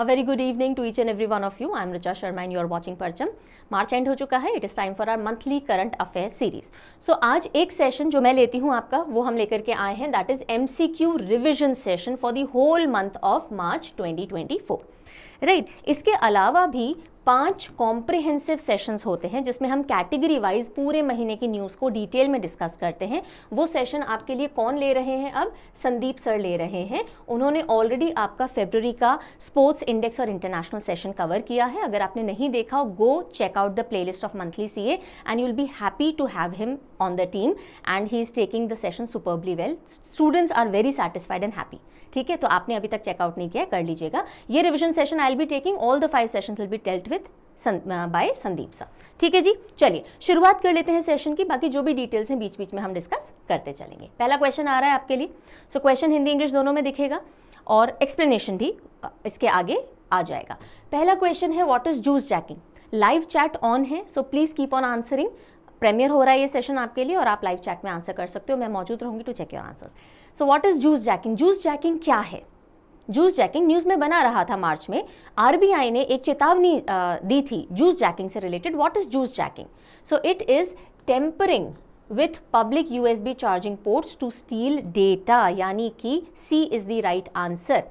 A very good evening to each and every one of you. I am Richa Sharma and you are watching Parcham. March end हो चुका है it is time for our monthly current affair series so आज एक session जो मैं लेती हूँ आपका वो हम लेकर के आए हैं that is M C Q revision session for the whole month of March 2024 right right. इसके अलावा भी पाँच कॉम्प्रिहेंसिव सेशंस होते हैं, जिसमें हम कैटेगरी वाइज पूरे महीने की न्यूज़ को डिटेल में डिस्कस करते हैं। वो सेशन आपके लिए कौन ले रहे हैं अब? संदीप सर ले रहे हैं। उन्होंने ऑलरेडी आपका फेब्रवरी का स्पोर्ट्स इंडेक्स और इंटरनेशनल सेशन कवर किया है। अगर आपने नहीं देखा go check out the play of monthly see and you will be happy to have him on the team and he is taking the session superbly well students are very satisfied and happy ठीक है? तो आपने अभी तक checkout नहीं किया कर लीजिएगा। ये revision session I'll be taking all the five session will be dealt with by Sandeep sir ठीक है जी? चलिए शुरुआत कर लेते हैं सेशन की। बाकी जो भी डिटेल्स हैं बीच बीच में हम डिस्कस करते चलेंगे। पहला क्वेश्चन आ रहा है आपके लिए। So so, question Hindi English दोनों में दिखेगा और एक्सप्लेनेशन भी इसके आगे आ जाएगा। पहला क्वेश्चन है what is juice jacking live chat on है so please keep on answering premiere हो रहा है ये सेशन आपके लिए और आप लाइव चैट में आंसर कर सकते हो। मैं मौजूद रहूँगी to check your answers so what is juice jacking juice jacking क्या है? जूस जैकिंग न्यूज़ में बना रहा था मार्च में। आरबीआई ने एक चेतावनी दी थी जूस जैकिंग से related what is juice jacking so it is tampering with public USB charging ports to steal data यानी कि C is the right answer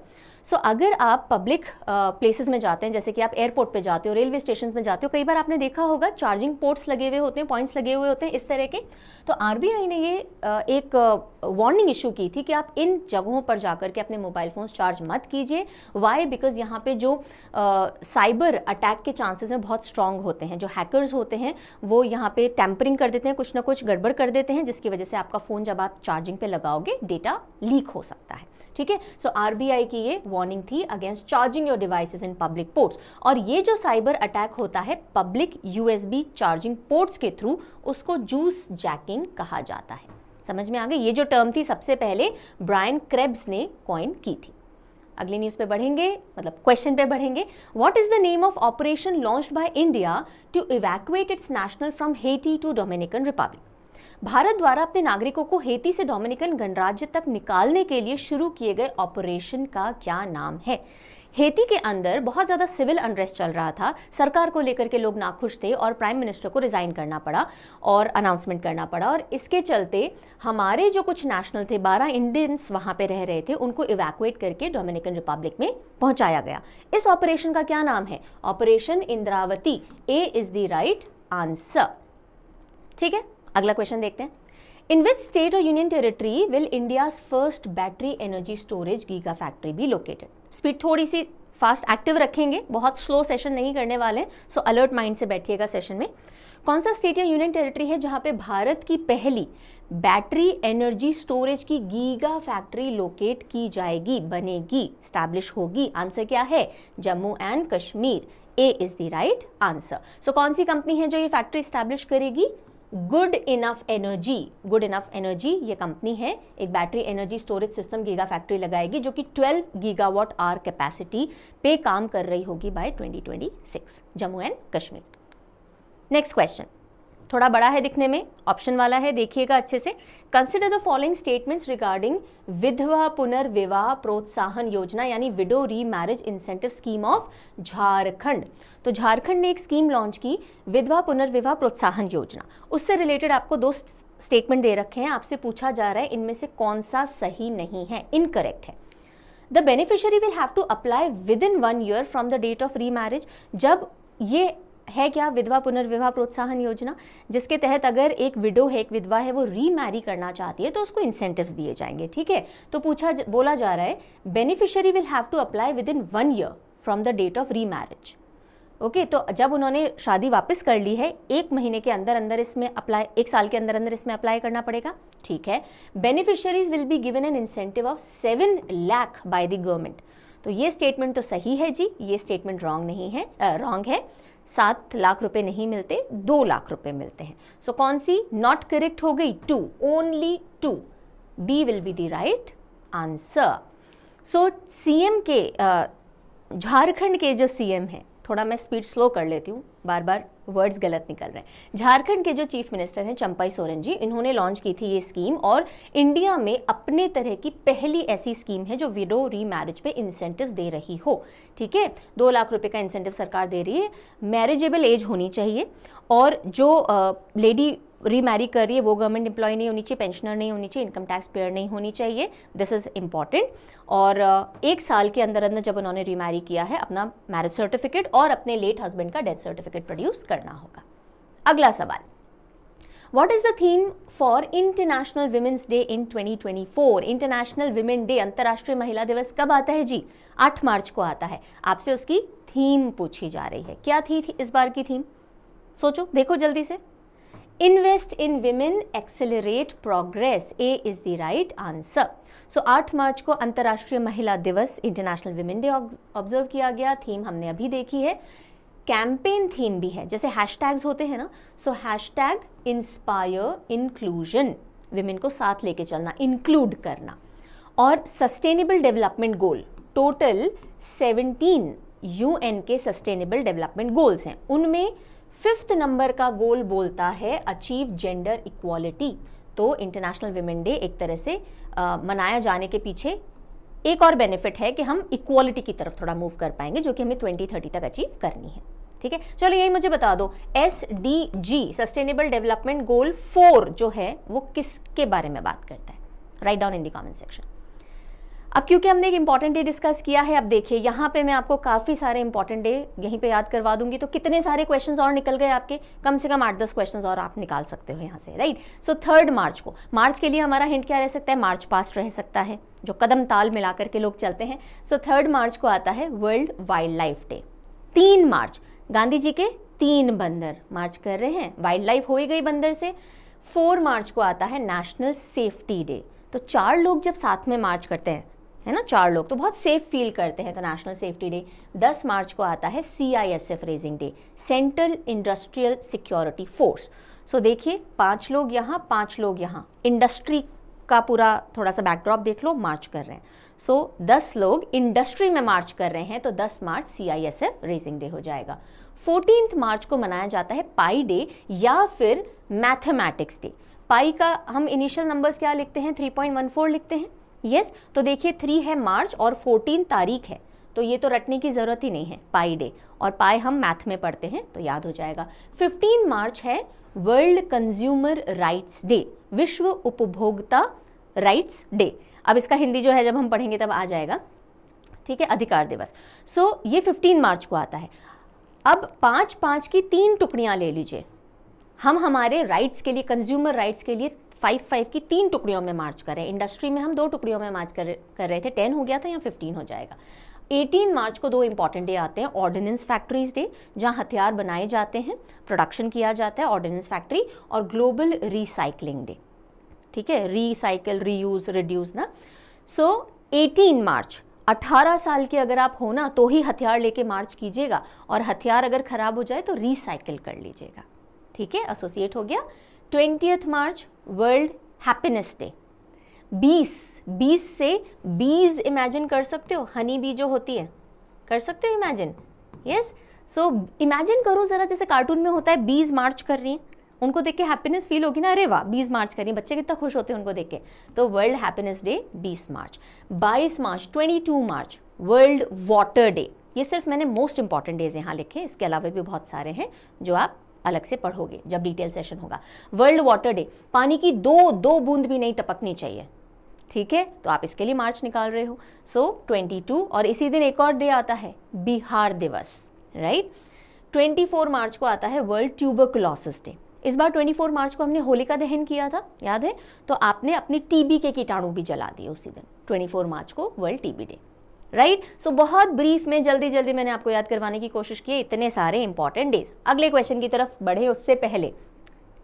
so so, अगर आप पब्लिक प्लेसेस uh, में जाते हैं जैसे कि आप एयरपोर्ट पे जाते हो रेलवे स्टेशन में जाते हो कई बार आपने देखा होगा चार्जिंग पोर्ट्स लगे हुए होते हैं पॉइंट्स लगे हुए होते हैं इस तरह के। तो आरबीआई ने ये uh, एक वार्निंग uh, इशू की थी कि आप इन जगहों पर जाकर के अपने मोबाइल फोन्स चार्ज मत कीजिए। वाई बिकॉज़ यहाँ पे जो साइबर अटैक के चांसेस हैं बहुत स्ट्रांग होते हैं। जो हैकर्स होते हैं वो यहाँ पे टैंपरिंग कर देते हैं कुछ ना कुछ गड़बड़ कर देते हैं जिसकी वजह से आपका फ़ोन जब आप चार्जिंग पे लगाओगे डेटा लीक हो सकता है। ठीक है? सो आरबीआई की ये वार्निंग थी against charging your devices in public ports और ये जो साइबर अटैक होता है पब्लिक यूएसबी चार्जिंग पोर्ट्स के थ्रू उसको जूस जैकिंग कहा जाता है। समझ में आ गई? ये जो टर्म थी, सबसे पहले ब्रायन क्रेब्स ने कॉइन की थी। अगली न्यूज़ पे बढ़ेंगे मतलब क्वेश्चन पे बढ़ेंगे। What is the name of operation launched by India to evacuate its national from Haiti to Dominican Republic Bharat द्वारा अपने नागरिकों को हेती से डोमिनिकन गणराज्य तक निकालने के लिए शुरू किए गए ऑपरेशन का क्या नाम है? हेती के अंदर बहुत ज़्यादा सिविल अनरेस्ट चल रहा था। सरकार को लेकर के लोग नाखुश थे और प्राइम मिनिस्टर को रिज़ाइन करना पड़ा और अनाउंसमेंट करना पड़ा और इसके चलते हमारे जो कुछ नेशनल थे, बारह इंडियंस वहाँ पे रह रहे थे, उनको इवैक्यूएट करके डोमिनिकन रिपब्लिक में पहुँचाया गया। इस ऑपरेशन का क्या नाम है? Operation Indravati A is the right answer ठीक है? अगला क्वेश्चन देखते हैं। इन विच स्टेट और union territory will India's first battery energy storage giga factory be located speed थोड़ी सी फास्ट एक्टिव रखेंगे, बहुत स्लो सेशन नहीं करने वाले सो अलर्ट माइंड से बैठिएगा सेशन में। कौन सा स्टेट या यूनियन टेरिटरी है जहाँ पे भारत की पहली बैटरी एनर्जी स्टोरेज की गीगा फैक्ट्री लोकेट की जाएगी, बनेगी स्टैब्लिश होगी? आंसर क्या है? Jammu and Kashmir. A is the right answer so कौन सी कंपनी है जो ये फैक्ट्री स्टैब्लिश करेगी? Good enough energy good enough energy ये कंपनी है, एक battery energy storage system giga factory लगाएगी जो कि 12 गीगावाट आर कैपेसिटी पे काम कर रही होगी by 2026 Jammu and Kashmir next question थोड़ा बड़ा है दिखने में ऑप्शन वाला है, देखिएगा अच्छे से. Consider the following statements regarding विधवा पुनर्विवाह प्रोत्साहन योजना, यानी widow remarriage incentive scheme of Jharkhand तो झारखंड ने एक स्कीम लॉन्च की, विधवा पुनर्विवाह प्रोत्साहन योजना। उससे रिलेटेड आपको दो स्टेटमेंट दे रखे हैं। आपसे पूछा जा रहा है, इनमें से कौन सा सही नहीं है इनकरेक्ट है। The beneficiary will have to apply within one year from the date of remarriage जब ये है क्या विधवा पुनर्विवाह प्रोत्साहन योजना, जिसके तहत अगर एक विडो है, एक विधवा है, वो रीमैरी करना चाहती है तो उसको इंसेंटिव्स दिए जाएँगे, ठीक है? तो पूछा बोला जा रहा है beneficiary will have to apply within one year from the date of re okay तो जब उन्होंने शादी वापस कर ली है एक महीने के अंदर अंदर इसमें अप्लाई एक साल के अंदर अंदर इसमें अप्लाई करना पड़ेगा ठीक है? Beneficiaries will be given an incentive of seven lakh by the government तो ये स्टेटमेंट तो सही है जी ये स्टेटमेंट रॉन्ग नहीं है रॉन्ग है। सात लाख रुपए नहीं मिलते दो लाख रुपए मिलते हैं। सो so, कौन सी? नॉट करेक्ट हो गई two only two B will be the right answer so CM के झारखंड के जो सीएम हैं थोड़ा मैं स्पीड स्लो कर लेती हूँ। बार बार वर्ड्स गलत निकल रहे हैं। झारखंड के जो चीफ मिनिस्टर हैं, चंपाई सोरेन जी, इन्होंने लॉन्च की थी ये स्कीम और इंडिया में अपने तरह की पहली ऐसी स्कीम है जो विडो री मैरिज पर इंसेंटिव दे रही हो। ठीक है? दो लाख रुपए का इंसेंटिव सरकार दे रही है। मैरिजेबल एज होनी चाहिए और जो लेडी रीमैरी कर रही है वो गवर्नमेंट एम्प्लॉय नहीं होनी चाहिए पेंशनर नहीं होनी चाहिए इनकम टैक्स पेयर नहीं होनी चाहिए। दिस इज़ इंपॉर्टेंट और एक साल के अंदर अंदर जब उन्होंने रीमैरी किया है अपना मैरिज सर्टिफिकेट और अपने लेट हस्बैंड का डेथ सर्टिफिकेट प्रोड्यूस करना होगा। अगला सवाल। What is the theme for international women's day in 2024 international women day अंतर्राष्ट्रीय महिला दिवस कब आता है जी? 8 मार्च को आता है। आपसे उसकी थीम पूछी जा रही है। क्या थी, थी इस बार की थीम सोचो देखो जल्दी से। Invest in women accelerate progress A is the right answer so 8 March को अंतर्राष्ट्रीय महिला दिवस इंटरनेशनल विमेन डे ऑब्ज़र्व किया गया। थीम हमने अभी देखी है। कैंपेन थीम भी है। जैसे हैशटैग्स होते हैं ना so hashtag inspire inclusion women को साथ लेके चलना इंक्लूड करना। और sustainable development goal total 17 UN के सस्टेनेबल डेवलपमेंट गोल्स हैं। उनमें फिफ्थ नंबर का गोल बोलता है अचीव जेंडर इक्वालिटी तो इंटरनेशनल विमेन डे एक तरह से आ, मनाया जाने के पीछे एक और बेनिफिट है कि हम इक्वालिटी की तरफ़ थोड़ा मूव कर पाएँगे जो कि हमें 2030 तक अचीव करनी है। ठीक है? चलो यही मुझे बता दो। S D G sustainable development goal four जो है वो किसके बारे में बात करता है? Right down in the comment section अब क्योंकि हमने एक इंपॉर्टेंट डे डिस्कस किया है, अब देखिए, यहाँ पे मैं आपको काफ़ी सारे इंपॉर्टेंट डे यहीं पे याद करवा दूँगी। तो कितने सारे क्वेश्चंस और निकल गए आपके? कम से कम आठ दस क्वेश्चंस और आप निकाल सकते हो यहाँ से राइट सो थर्ड मार्च को। मार्च के लिए हमारा हिंट क्या रह सकता है? मार्च पास्ट रह सकता है, जो कदम ताल मिला करके लोग चलते हैं। सो थर्ड मार्च को आता है वर्ल्ड वाइल्ड लाइफ डे तीन मार्च गांधी जी के तीन बंदर मार्च कर रहे हैं। वाइल्ड लाइफ हो ही गई बंदर से। फोर मार्च को आता है नेशनल सेफ्टी डे तो चार लोग जब साथ में मार्च करते हैं है ना चार लोग। तो बहुत सेफ़ फील करते हैं तो नेशनल सेफ्टी डे 10 मार्च को आता है C I S F raising day central industrial security force so देखिए पाँच लोग यहाँ पाँच लोग यहाँ। इंडस्ट्री का पूरा थोड़ा सा बैकड्रॉप देख लो मार्च कर रहे हैं। सो so, 10 लोग इंडस्ट्री में मार्च कर रहे हैं तो 10 March C I S F raising day हो जाएगा। फोर्टीन मार्च को मनाया जाता है पाई डे या फिर मैथमेटिक्स डे पाई का हम इनिशियल नंबर्स क्या लिखते हैं? 3.14 लिखते हैं। यस तो देखिए थ्री है मार्च और फोर्टीन तारीख है। तो ये तो रटने की ज़रूरत ही नहीं है पाई डे और पाई हम मैथ में पढ़ते हैं तो याद हो जाएगा। 15 मार्च है वर्ल्ड कंज्यूमर राइट्स डे विश्व उपभोक्ता राइट्स डे अब इसका हिंदी जो है जब हम पढ़ेंगे तब आ जाएगा। ठीक है अधिकार दिवस। सो so, ये 15 मार्च को आता है। अब पाँच पाँच की तीन टुकड़ियाँ ले लीजिए। हम हमारे राइट्स के लिए कंज्यूमर राइट्स के लिए फाइव फाइव की तीन टुकड़ियों में मार्च करें इंडस्ट्री में हम दो टुकड़ियों में मार्च कर कर रहे थे। टेन हो गया था या फिफ्टीन हो जाएगा। 18 मार्च को दो इंपॉर्टेंट डे आते हैं। ऑर्डिनेंस फैक्ट्रीज डे जहाँ हथियार बनाए जाते हैं प्रोडक्शन किया जाता है ऑर्डिनेंस फैक्ट्री और ग्लोबल रिसाइकलिंग डे ठीक है? रिसाइकल रीयूज रिड्यूस ना। सो so, 18 मार्च 18 साल के अगर आप हो ना तो ही हथियार लेके मार्च कीजिएगा। और हथियार अगर खराब हो जाए तो रिसाइकिल कर लीजिएगा। ठीक है? एसोसिएट हो गया। Twentieth March, world happiness day. बीस बीस से बीज इमेजिन कर सकते हो, हनी बी जो होती है। कर सकते हो इमेजिन? यस सो इमेजिन करो ज़रा, जैसे कार्टून में होता है बीज मार्च कर रही हैं। उनको देख के हैप्पीनेस फील होगी ना, अरे वाह, बीस मार्च करिए बच्चे कितना खुश होते हैं उनको देख के। तो वर्ल्ड हैप्पीनेस डे, बीस मार्च। बाईस March, twenty two March, world water day. ये सिर्फ़ मैंने मोस्ट इंपॉर्टेंट डेज़ यहाँ लिखे इसके अलावा भी बहुत सारे हैं, जो आप अलग से पढ़ोगे जब डिटेल सेशन होगा। वर्ल्ड वाटर डे पानी की दो दो बूंद भी नहीं टपकनी चाहिए। ठीक है? तो आप इसके लिए मार्च निकाल रहे हो। सो so, 22 और इसी दिन एक और डे आता है बिहार दिवस राइट 24 मार्च को आता है वर्ल्ड ट्यूबरकुलोसिस डे इस बार 24 मार्च को हमने होलिका दहन किया था याद है? तो आपने अपनी टीबी के कीटाणु भी जला दिए उसी दिन। 24 मार्च को world TB day right right? So so, बहुत ब्रीफ में जल्दी जल्दी मैंने आपको याद करवाने की कोशिश की इतने सारे इंपॉर्टेंट डेज़ अगले क्वेश्चन की तरफ़ बढ़े उससे पहले।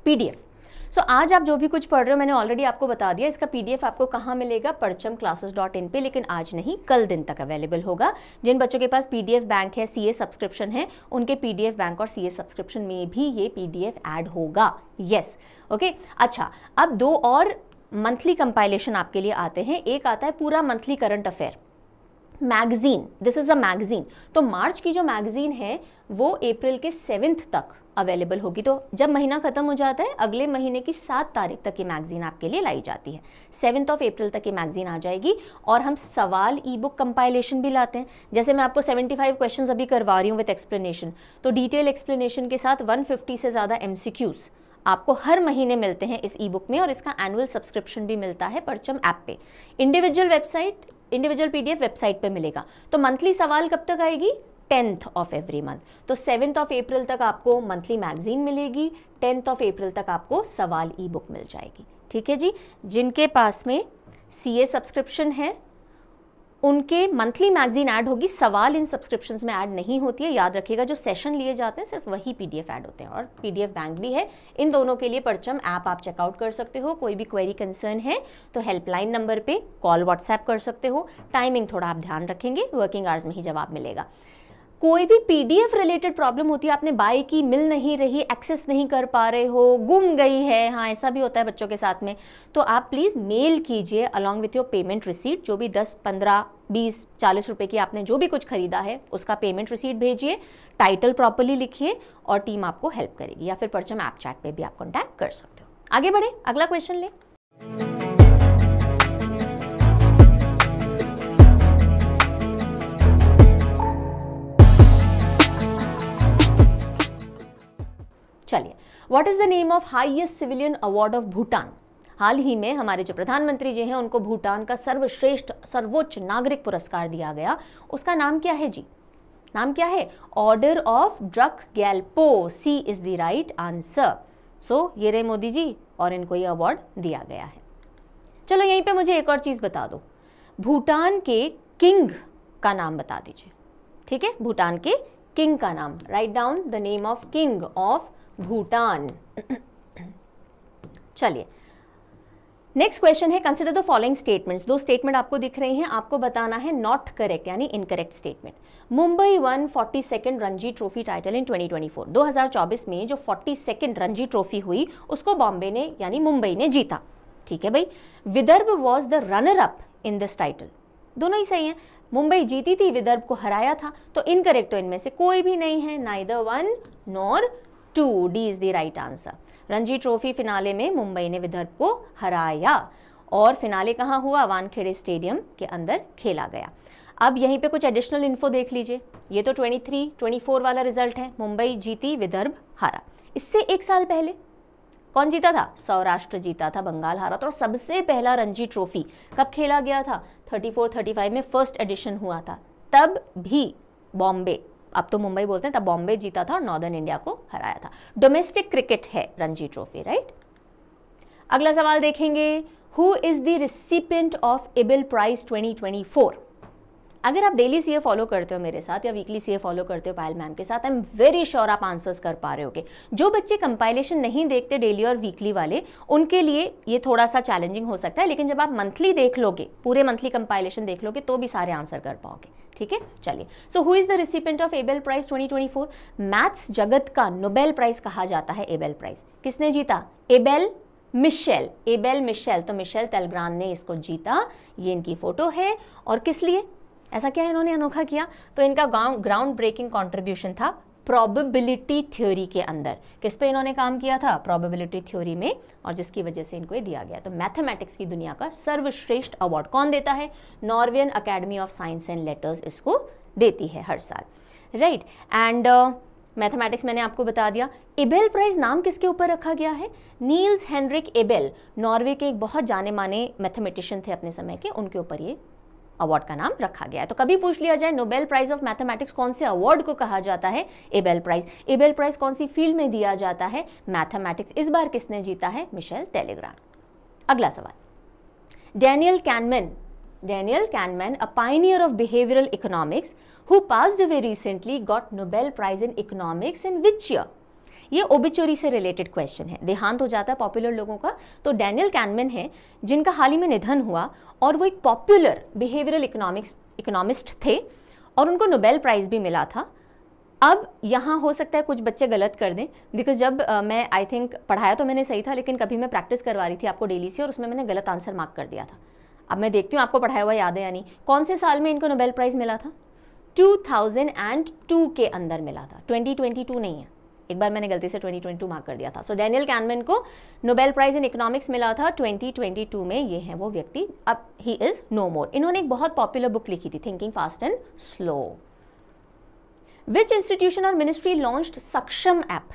पीडीएफ सो so, आज आप जो भी कुछ पढ़ रहे हो मैंने ऑलरेडी आपको बता दिया इसका पीडीएफ आपको कहाँ मिलेगा? परचम क्लासेस डॉट इन पे लेकिन आज नहीं कल दिन तक अवेलेबल होगा। जिन बच्चों के पास पीडीएफ बैंक है सीए सब्सक्रिप्शन है उनके पीडीएफ बैंक और सीए सब्सक्रिप्शन में भी ये पीडीएफ ऐड होगा। Yes yes. Okay okay? अच्छा अब दो और मंथली कंपाइलेशन आपके लिए आते हैं। एक आता है पूरा monthly current affair magazine this is a magazine. तो मार्च की जो मैगजीन है, वो अप्रैल के सेवेंथ तक अवेलेबल होगी। तो जब महीना खत्म हो जाता है, अगले महीने की सात तारीख तक ये मैगजीन आपके लिए लाई जाती है। सेवन्थ ऑफ़ अप्रैल तक ये मैगजीन आ जाएगी और हम सवाल ई बुक कंपाइलेशन भी लाते हैं। जैसे मैं आपको 75 क्वेश्चंस अभी करवा रही हूँ विद एक्सप्लेनेशन तो डिटेल एक्सप्लेनेशन के साथ 150 से ज़्यादा एम आपको हर महीने मिलते हैं इस ई बुक में और इसका एनुअल सब्सक्रिप्शन भी मिलता है परचम ऐप पे। Individual website individual PDF website पे मिलेगा। तो मंथली सवाल कब तक आएगी? टेंथ ऑफ़ एवरी मंथ तो सेवेंथ ऑफ़ अप्रैल तक आपको मंथली मैगजीन मिलेगी। टेंथ ऑफ़ अप्रैल तक आपको सवाल ई बुक मिल जाएगी। ठीक है जी? जिनके पास में सी ए सब्सक्रिप्शन है उनके मंथली मैगजीन ऐड होगी, सवाल इन सब्सक्रिप्शन में ऐड नहीं होती है। याद रखिएगा, जो सेशन लिए जाते हैं, सिर्फ़ वही पीडीएफ ऐड होते हैं। और पीडीएफ बैंक भी है। इन दोनों के लिए परचम ऐप आप चेकआउट कर सकते हो। कोई भी क्वेरी कंसर्न है तो हेल्पलाइन नंबर पर कॉल व्हाट्सएप कर सकते हो। टाइमिंग थोड़ा आप ध्यान रखेंगे वर्किंग आवर्स में ही जवाब मिलेगा। कोई भी पीडीएफ रिलेटेड प्रॉब्लम होती है, आपने बाय की, मिल नहीं रही एक्सेस नहीं कर पा रहे हो, गुम गई है हाँ ऐसा भी होता है बच्चों के साथ में। तो आप प्लीज़ मेल कीजिए along with your payment receipt जो भी 10 15 20 40 रुपए की आपने जो भी कुछ खरीदा है, उसका पेमेंट रिसीट भेजिए टाइटल प्रॉपरली लिखिए और टीम आपको हेल्प करेगी या फिर परचम ऐप चैट पे भी आप कॉन्टैक्ट कर सकते हो। आगे बढ़े, अगला क्वेश्चन ले। चलिए what is the name of highest civilian award of Bhutan हाल ही में हमारे जो प्रधानमंत्री जी हैं, उनको भूटान का सर्वश्रेष्ठ, सर्वोच्च नागरिक पुरस्कार दिया गया। उसका नाम क्या है जी? नाम क्या है? Order of Druk Gyalpo C is the right answer so ये रे मोदी जी और इनको ये अवार्ड दिया गया है। चलो, यहीं पे मुझे एक और चीज़ बता दो। भूटान के किंग का नाम बता दीजिए। ठीक है? भूटान के किंग का नाम। Right down the name of king of Bhutan. चलिए। नेक्स्ट क्वेश्चन है कंसिडर द फॉलोइंग स्टेटमेंट्स दो स्टेटमेंट आपको दिख रही हैं, आपको बताना है नॉट करेक्ट यानी incorrect statement Mumbai one forty second Ranji trophy title in 2024 2024 में जो फोर्टी सेकेंड रणजी ट्रॉफी हुई, उसको बॉम्बे ने यानी मुंबई ने जीता। ठीक है भाई? Vidarbha was the runner up in this title दोनों ही सही हैं। मुंबई जीती थी, विदर्भ को हराया था तो इनकरेक्ट तो इनमें से कोई भी नहीं है neither one nor two D is the right answer Ranji trophy finale में मुंबई ने विदर्भ को हराया और फिनाले कहाँ हुआ? वानखेड़े स्टेडियम के अंदर खेला गया। अब यहीं पे कुछ एडिशनल इन्फो देख लीजिए। ये तो 23, 24 वाला रिज़ल्ट है। मुंबई जीती विदर्भ हारा। इससे एक साल पहले कौन जीता था? सौराष्ट्र जीता था बंगाल हारा। और सबसे पहला रणजी ट्रॉफी कब खेला गया था? 34, 35 में फ़र्स्ट एडिशन हुआ था। तब भी बॉम्बे अब तो मुंबई बोलते हैं, तब बॉम्बे जीता था और नॉर्दर्न इंडिया को हराया था। डोमेस्टिक क्रिकेट है रणजी ट्रॉफी, राइट? अगला सवाल देखेंगे who is the recipient of Abel prize 2024 अगर आप डेली सीए फॉलो करते हो मेरे साथ या वीकली सीए फॉलो करते हो पायल मैम के साथ आई एम वेरी श्योर आप आंसर्स कर पा रहे होगे। जो बच्चे कंपाइलेशन नहीं देखते डेली और वीकली वाले, उनके लिए ये थोड़ा सा चैलेंजिंग हो सकता है, लेकिन जब आप मंथली देख लोगे, पूरे मंथली कंपाइलेशन देख लोगे तो भी सारे आंसर कर पाओगे। ठीक है? चलिए। So who is the recipient of Abel prize 2024 maths जगत का नोबेल प्राइज कहा जाता है एबेल प्राइज किसने जीता? एबेल मिशेल एबेल मिशेल तो मिशेल तेलग्रान ने इसको जीता। ये इनकी फ़ोटो है। और किस लिए? ऐसा क्या इन्होंने अनोखा किया? तो इनका ग्राउंड ब्रेकिंग कॉन्ट्रीब्यूशन था प्रोबेबिलिटी थ्योरी के अंदर। किस पे इन्होंने काम किया था? प्रोबेबिलिटी थ्योरी में, और जिसकी वजह से इनको ये दिया गया। तो मैथमेटिक्स की दुनिया का सर्वश्रेष्ठ अवार्ड कौन देता है? Norwegian academy of science and letters इसको देती है हर साल। राइट एंड मैथमेटिक्स मैंने आपको बता दिया। एबेल प्राइज नाम किसके ऊपर रखा गया है? नील्स हेनरिक एबेल नॉर्वे के एक बहुत जाने माने मैथमेटिशियन थे अपने समय के, उनके ऊपर ये अवार्ड का नाम रखा गया है। तो कभी पूछ लिया जाए नोबेल प्राइज ऑफ़ मैथमेटिक्स कौन से अवार्ड को कहा जाता है? एबेल प्राइज एबेल प्राइज कौन सी फ़ील्ड में दिया जाता है? मैथमेटिक्स इस बार किसने जीता है? मिशेल टेलीग्राम अगला सवाल। Daniel Kahneman Daniel Kahneman a pioneer of behavioural economics who passed away recently got Nobel prize in economics in which year ये ओबिचोरी से रिलेटेड क्वेश्चन है। देहांत हो जाता है पॉपुलर लोगों का। तो डैनियल कैनमैन है, जिनका हाल ही में निधन हुआ और वो एक पॉपुलर बिहेवियरल इकोनॉमिक्स इकोनॉमिस्ट थे और उनको नोबेल प्राइज़ भी मिला था। अब यहाँ हो सकता है कुछ बच्चे गलत कर दें बिकॉज़ जब uh, मैं आई थिंक पढ़ाया तो मैंने सही था लेकिन कभी मैं प्रैक्टिस करवा रही थी आपको डेली से और उसमें मैंने गलत आंसर मार्क कर दिया था। अब मैं देखती हूँ आपको पढ़ाया हुआ याद है या नहीं। कौन से साल में इनको नोबेल प्राइज़ मिला था? 2002 के अंदर मिला था। 2022 नहीं है। एक बार मैंने गलती से 2022 मार्क कर दिया था। सो डैनियल कैनमैन को नोबेल प्राइज इन इकोनॉमिक्स मिला था 2022 में। ये है वो व्यक्ति। अब ही इज़ नो मोर इन्होंने एक बहुत पॉपुलर बुक लिखी थी thinking fast and slow which institution और मिनिस्ट्री लॉन्च्ड सक्षम ऐप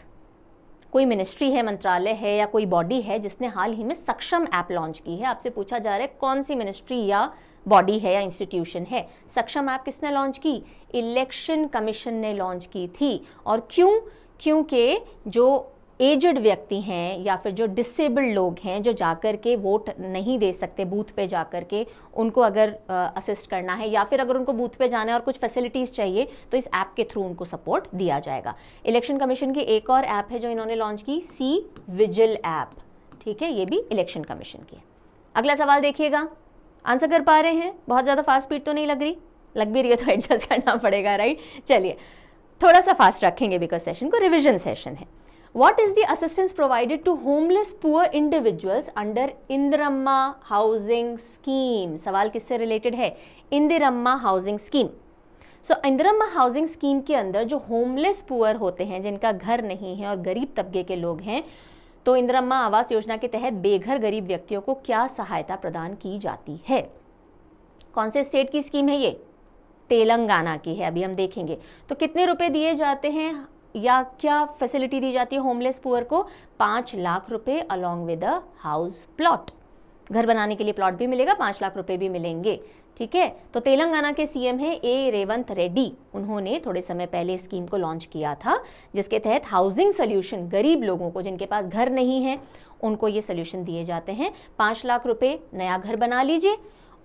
कोई मिनिस्ट्री है, मंत्रालय है या कोई बॉडी है, जिसने हाल ही में सक्षम ऐप लॉन्च की है। आपसे पूछा जा रहा है, कौन सी मिनिस्ट्री या बॉडी है या इंस्टीट्यूशन है? सक्षम ऐप किसने लॉन्च की? इलेक्शन कमीशन ने लॉन्च की थी। और क्यों क्योंकि जो एजड व्यक्ति हैं या फिर जो डिसेबल्ड लोग हैं, जो जाकर के वोट नहीं दे सकते बूथ पे जाकर के, उनको अगर असिस्ट करना है या फिर अगर उनको बूथ पे जाना है और कुछ फैसिलिटीज़ चाहिए तो इस ऐप के थ्रू उनको सपोर्ट दिया जाएगा। इलेक्शन कमीशन की एक और ऐप है जो इन्होंने लॉन्च की सी विजिल ऐप ठीक है, ये भी इलेक्शन कमीशन की है। अगला सवाल देखिएगा। आंसर कर पा रहे हैं? बहुत ज़्यादा फास्ट स्पीड तो नहीं लग रही? लग भी रही है तो एडजस्ट करना पड़ेगा राइट चलिए। थोड़ा सा फास्ट रखेंगे बिकॉज़ सेशन को रिविजन सेशन है। What is the assistance provided to homeless poor individuals under Indiramma housing scheme सवाल किससे रिलेटेड है? Indiramma housing scheme so Indiramma housing scheme के अंदर जो होमलेस पुअर होते हैं, जिनका घर नहीं है और गरीब तबके के लोग हैं तो इंदिरम्मा आवास योजना के तहत बेघर गरीब व्यक्तियों को क्या सहायता प्रदान की जाती है? कौन से स्टेट की स्कीम है ये? तेलंगाना की है, अभी हम देखेंगे। तो कितने रुपए दिए जाते हैं या क्या फैसिलिटी दी जाती है होमलेस पुअर को? पाँच लाख रुपए along with a house plot घर बनाने के लिए प्लॉट भी मिलेगा, पाँच लाख रुपए भी मिलेंगे, ठीक है? तो तेलंगाना के सीएम है ए रेवंत रेड्डी उन्होंने थोड़े समय पहले स्कीम को लॉन्च किया था, जिसके तहत हाउसिंग सोल्यूशन गरीब लोगों को, जिनके पास घर नहीं है, उनको ये सोल्यूशन दिए जाते हैं। पाँच लाख रुपए नया घर बना लीजिए,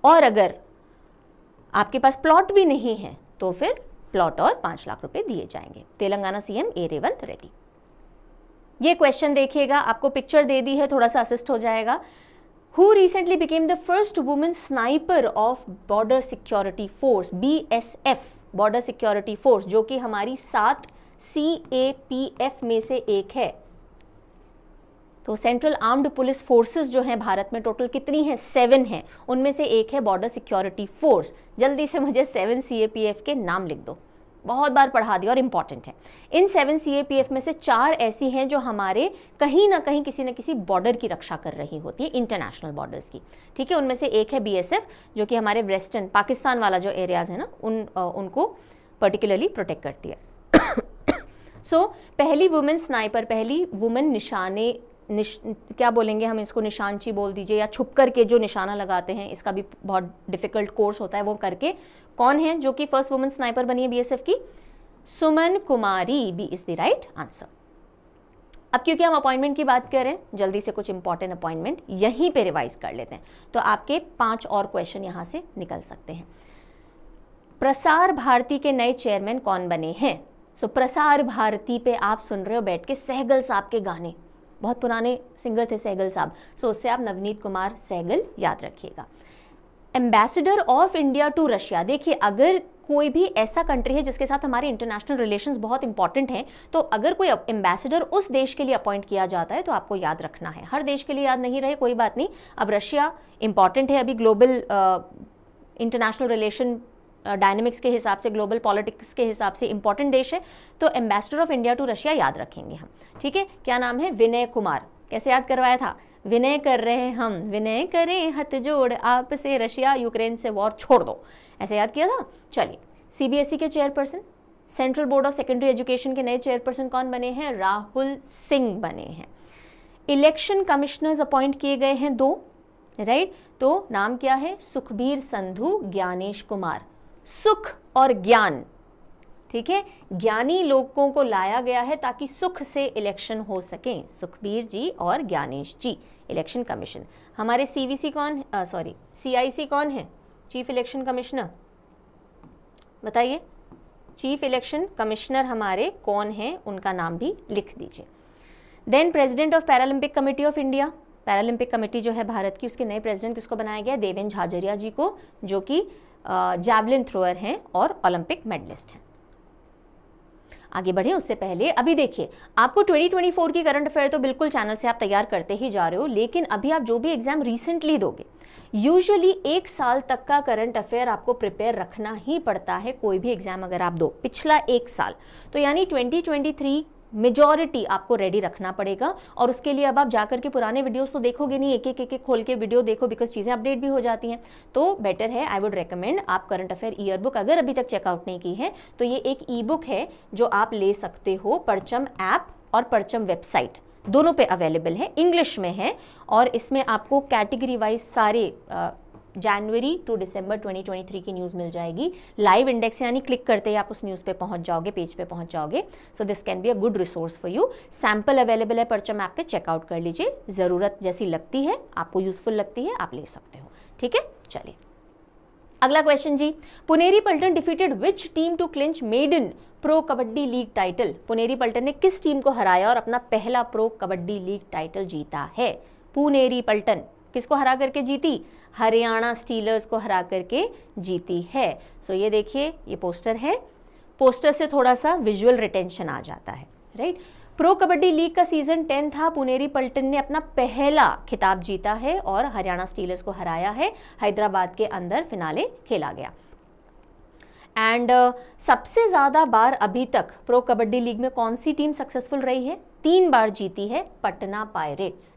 और अगर आपके पास प्लॉट भी नहीं है तो फिर प्लॉट और पाँच लाख रुपए दिए जाएँगे। तेलंगाना सीएम ए रेवंत रेड्डी ये क्वेश्चन देखिएगा, आपको पिक्चर दे दी है, थोड़ा सा असिस्ट हो जाएगा। Who recently became the first women sniper of Border Security Force B S F Border Security Force जो कि हमारी सात सी ए पी एफ़ में से एक है। तो सेंट्रल आर्म्ड पुलिस फोर्सेस जो हैं भारत में टोटल कितनी हैं? सेवन हैं। उनमें से एक है बॉर्डर सिक्योरिटी फोर्स जल्दी से मुझे सेवन सी के नाम लिख दो। बहुत बार पढ़ा दिया और इंपॉर्टेंट है। इन सेवन सी में से चार ऐसी हैं जो हमारे कहीं ना कहीं किसी न किसी बॉर्डर की रक्षा कर रही होती है इंटरनेशनल बॉर्डर्स की। ठीक है उनमें से एक है बीएसएफ जो कि हमारे वेस्टर्न पाकिस्तान वाला जो एरियाज़ है ना उन आ, उनको पर्टिकुलरली प्रोटेक्ट करती है। सो so, पहली वुमेन स्नाइपर पहली वुमेन निशाने निश क्या बोलेंगे हम इसको निशानची बोल दीजिए या छुप करके जो निशाना लगाते हैं इसका भी बहुत डिफ़िकल्ट कोर्स होता है वो करके। कौन है जो कि फ़र्स्ट वुमेन स्नाइपर बनी है बीएसएफ की? Suman Kumari B is the right answer अब क्योंकि हम अपॉइंटमेंट की बात कर रहे हैं जल्दी से कुछ इंपॉर्टेंट अपॉइंटमेंट यहीं पे रिवाइज कर लेते हैं। तो आपके पाँच और क्वेश्चन यहाँ से निकल सकते हैं। प्रसार भारती के नए चेयरमैन कौन बने हैं? सो so, प्रसार भारती पे आप सुन रहे हो बैठ के सहगल साहब के गाने। बहुत पुराने सिंगर थे सहगल साहब सो उससे आप नवनीत कुमार सहगल याद रखिएगा। Ambassador of India to Russia देखिए, अगर कोई भी ऐसा कंट्री है जिसके साथ हमारे इंटरनेशनल रिलेशंस बहुत इंपॉर्टेंट हैं तो अगर कोई एम्बेसडर उस देश के लिए अपॉइंट किया जाता है तो आपको याद रखना है। हर देश के लिए याद नहीं रहे, कोई बात नहीं। अब रशिया इंपॉर्टेंट है, अभी ग्लोबल इंटरनेशनल रिलेशन डायनेमिक्स के हिसाब से ग्लोबल पॉलिटिक्स के हिसाब से इंपॉर्टेंट देश है तो ambassador of India to Russia याद रखेंगे हम। ठीक है? क्या नाम है? विनय कुमार। कैसे याद करवाया था? विनय कर रहे हैं हम। विनय करें हथ जोड़ आप से रशिया यूक्रेन से वॉर छोड़ दो। ऐसे याद किया था? चलिए सीबीएसई के chairperson Central Board of Secondary Education के नए चेयरपर्सन कौन बने हैं? राहुल सिंह बने हैं। इलेक्शन कमिश्नर्स अपॉइंट किए गए हैं दो राइट right? तो नाम क्या है? सुखबीर संधु, ज्ञानेश कुमार। सुख और ज्ञान। ठीक है? ज्ञानी लोगों को लाया गया है ताकि सुख से इलेक्शन हो सके। सुखबीर जी और ज्ञानेश जी इलेक्शन कमीशन हमारे सीवीसी कौन सॉरी सीआईसी कौन है? चीफ इलेक्शन कमिश्नर बताइए। चीफ इलेक्शन कमिश्नर हमारे कौन है? उनका नाम भी लिख दीजिए। Then president of Paralympic committee of India Paralympic committee जो है भारत की, उसके नए प्रेसिडेंट किसको बनाया गया? देवेंद्र झाझरिया जी को, जो कि जैवलिन थ्रोअर हैं और ओलंपिक मेडलिस्ट हैं। आगे बढ़े, उससे पहले अभी देखिए, आपको 2024 की करंट अफेयर तो बिल्कुल चैनल से आप तैयार करते ही जा रहे हो, लेकिन अभी आप जो भी एग्ज़ाम रिसेंटली दोगे यूजुअली एक साल तक का करंट अफेयर आपको प्रिपेयर रखना ही पड़ता है, कोई भी एग्ज़ाम अगर आप दो, पिछला एक साल। तो यानी 2023 मेजॉरिटी आपको रेडी रखना पड़ेगा। और उसके लिए अब आप जाकर के पुराने वीडियोस तो देखोगे नहीं एक एक एक खोल के वीडियो देखो बिकॉज़ चीज़ें अपडेट भी हो जाती हैं। तो बेटर है आई वुड रिकमेंड आप करंट अफेयर ईयर बुक अगर अभी तक चेकआउट नहीं की है तो ये एक ई बुक है जो आप ले सकते हो परचम ऐप और परचम वेबसाइट दोनों पे अवेलेबल है इंग्लिश में है और इसमें आपको कैटेगरी वाइज सारे जनवरी टू दिसंबर 2023 की न्यूज़ मिल जाएगी। लाइव इंडेक्स यानी क्लिक करते ही आप उस न्यूज़ पे पहुँच जाओगे पेज पे पहुँच जाओगे। So this can be a good resource for you sample available है परचम ऐप पे चेकआउट कर लीजिए। ज़रूरत जैसी लगती है, आपको यूजफुल लगती है, आप ले सकते हो। ठीक है? चलिए। अगला question ji. Puneri Paltan defeated which team to clinch maiden pro kabaddi league title Puneri Paltan ने किस टीम को हराया और अपना पहला प्रो कबड्डी लीग टाइटल जीता है? पुनेरी पल्टन। किसको हरा करके जीती? हरियाणा स्टीलर्स को हरा करके जीती है। सो so ये देखिए ये पोस्टर है। पोस्टर से थोड़ा सा विजुअल रिटेंशन आ जाता है राइट प्रो कबड्डी लीग का सीज़न टेन था। पुनेरी पल्टन ने अपना पहला खिताब जीता है और हरियाणा स्टीलर्स को हराया है। हैदराबाद के अंदर फिनाले खेला गया। एंड uh, सबसे ज़्यादा बार अभी तक प्रो कबड्डी लीग में कौन सी टीम सक्सेसफुल रही है? तीन बार जीती है पटना पायरेट्स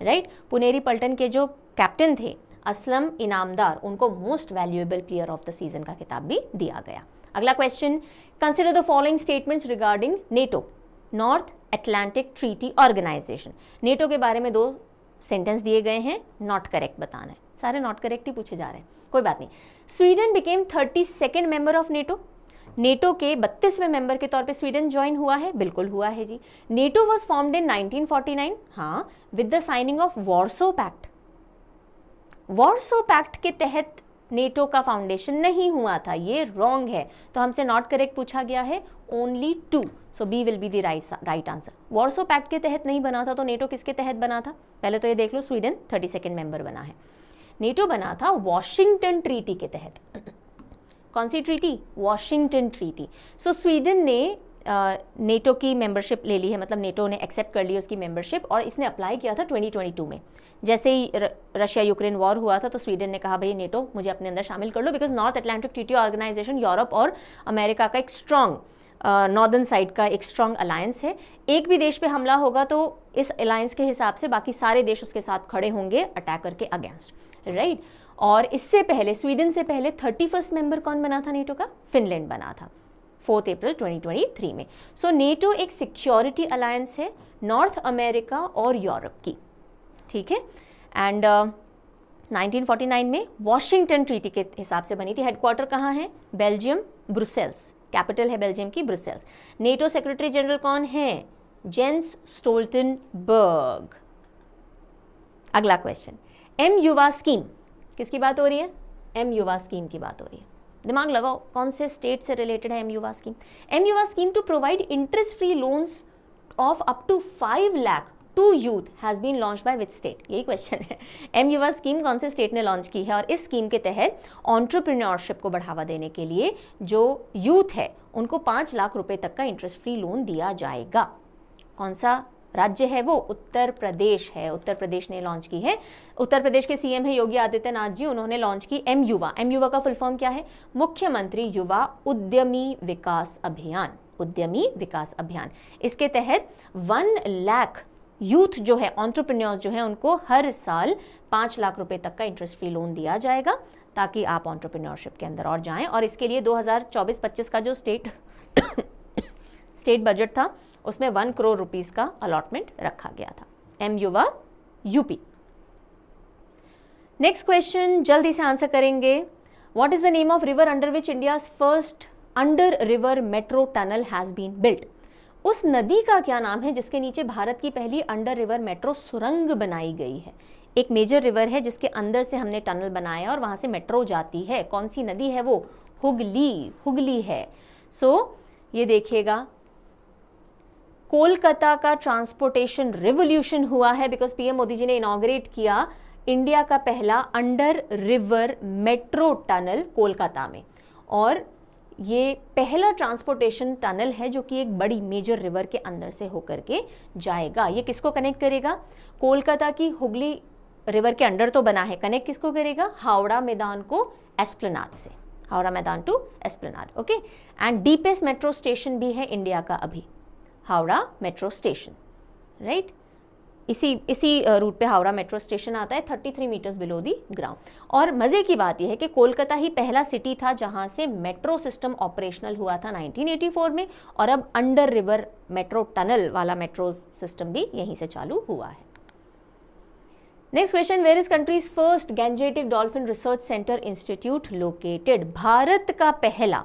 राइट? पुनेरी पल्टन के जो कैप्टन थे, असलम इनामदार, उनको most valuable player of the season का खिताब भी दिया गया। अगला question consider the following statements regarding NATO North Atlantic Treaty Organization NATO के बारे में दो सेंटेंस दिए गए हैं नॉट करेक्ट बताना है। सारे नॉट करेक्ट ही पूछे जा रहे हैं। कोई बात नहीं। Sweden became thirty second member of NATO NATO के बत्तीसवें मेंबर के तौर पे स्वीडन ज्वाइन हुआ है। बिल्कुल हुआ है जी। नेटो वॉज़ फॉर्म्ड इन 1949 हाँ with the signing of Warsaw pact Warsaw pact के तहत नेटो का फाउंडेशन नहीं हुआ था। ये रॉन्ग है। तो हमसे नॉट करेक्ट पूछा गया है। Only two so B will be the right answer Warsaw pact के तहत नहीं बना था तो नेटो किसके तहत बना था? पहले तो ये देख लो, स्वीडन थर्टी सेकेंड मेंबर बना है। नेटो बना था वॉशिंगटन ट्रीटी के तहत। कौन सी treaty Washington treaty so Sweden ने नेटो की मेंबरशिप ले ली है मतलब नेटो ने एक्सेप्ट कर ली उसकी मेंबरशिप और इसने अप्लाई किया था 2022 में। जैसे ही रशिया यूक्रेन वॉर हुआ था तो स्वीडन ने कहा, भाई नेटो मुझे अपने अंदर शामिल कर लो because North Atlantic Treaty Organization Europe और अमेरिका का एक स्ट्रॉन्ग नॉर्दर्न साइड का एक स्ट्रॉन्ग अलायंस है। एक भी देश पे हमला होगा तो इस अलायंस के हिसाब से बाकी सारे देश उसके साथ खड़े होंगे अटैकर के अगेंस्ट राइट और इससे पहले स्वीडन से पहले थर्टी फ़र्स्ट मेंबर कौन बना था नेटो का? फिनलैंड बना था फोर्थ अप्रैल 2023 में। सो so, नेटो एक सिक्योरिटी अलायंस है नॉर्थ अमेरिका और यूरोप की ठीक है? एंड uh, 1949 में वॉशिंगटन ट्रीटी के हिसाब से बनी थी। हेडक्वार्टर कहाँ है? बेल्जियम ब्रुसेल्स कैपिटल है बेल्जियम की ब्रुसेल्स नेटो सेक्रेटरी जनरल कौन है? जेंस स्टोल्टनबर्ग अगला क्वेश्चन एम युवा स्कीम किसकी बात हो रही है? एम युवा स्कीम की बात हो रही है। दिमाग लगाओ, कौन से स्टेट से रिलेटेड है M Yuva scheme M Yuva scheme to provide interest free loans of up to five lakh to youth has been launch by with state यही क्वेश्चन है। एम युवा स्कीम कौन से स्टेट ने लॉन्च की है और इस स्कीम के तहत ऑन्टरप्रिन्योरशिप को बढ़ावा देने के लिए जो यूथ है, उनको पाँच लाख रुपए तक का इंटरेस्ट फ्री लोन दिया जाएगा। कौन सा राज्य है वो, उत्तर प्रदेश है। उत्तर प्रदेश ने लॉन्च की है। उत्तर प्रदेश के सीएम है योगी आदित्यनाथ जी, उन्होंने लॉन्च की एम युवा एम युवा का फुल फॉर्म क्या है? मुख्यमंत्री युवा उद्यमी विकास अभियान। उद्यमी विकास अभियान। इसके तहत वन लाख यूथ जो है ऑन्टरप्रन्योर्स जो है, उनको हर साल पाँच लाख रुपए तक का इंटरेस्ट फ्री लोन दिया जाएगा, ताकि आप ऑन्टरप्रन्योरशिप के अंदर और जाएँ। और इसके लिए 2024-25 का जो स्टेट स्टेट बजट था उसमें वन करोड़ रुपीस का अलॉटमेंट रखा गया था। एम युवा यूपी। नेक्स्ट क्वेश्चन जल्दी से आंसर करेंगे। What is the name of river under which India first under river metro tunnel has been built उस नदी का क्या नाम है जिसके नीचे भारत की पहली अंडर रिवर मेट्रो सुरंग बनाई गई है? एक मेजर रिवर है जिसके अंदर से हमने टनल बनाया और वहाँ से मेट्रो जाती है। कौन सी नदी है वो? हुगली हुगली है। सो so, ये देखिएगा। कोलकाता का ट्रांसपोर्टेशन रिवोल्यूशन हुआ है बिकॉज़ पीएम मोदी जी ने इनाग्रेट किया इंडिया का पहला under river metro tunnel Kolkata में। और ये पहला ट्रांसपोर्टेशन टनल है जो कि एक बड़ी मेजर रिवर के अंदर से होकर के जाएगा। ये किसको कनेक्ट करेगा? कोलकाता की हुगली रिवर के अंडर तो बना है। कनेक्ट किसको करेगा? हावड़ा मैदान को एस्प्लेनाड से। Howrah Maidan to Esplanade okay and deepest metro station भी है इंडिया का अभी। हावड़ा मेट्रो स्टेशन राइट इसी इसी रूट पे हावड़ा मेट्रो स्टेशन आता है 33 मीटर्स बिलो दी ग्राउंड और मज़े की बात यह है कि कोलकाता ही पहला सिटी था जहाँ से मेट्रो सिस्टम ऑपरेशनल हुआ था 1984 में और अब अंडर रिवर मेट्रो टनल वाला मेट्रो सिस्टम भी यहीं से चालू हुआ है। Next question where is country's first Gangetic dolphin research centre institute located Bharat का पहला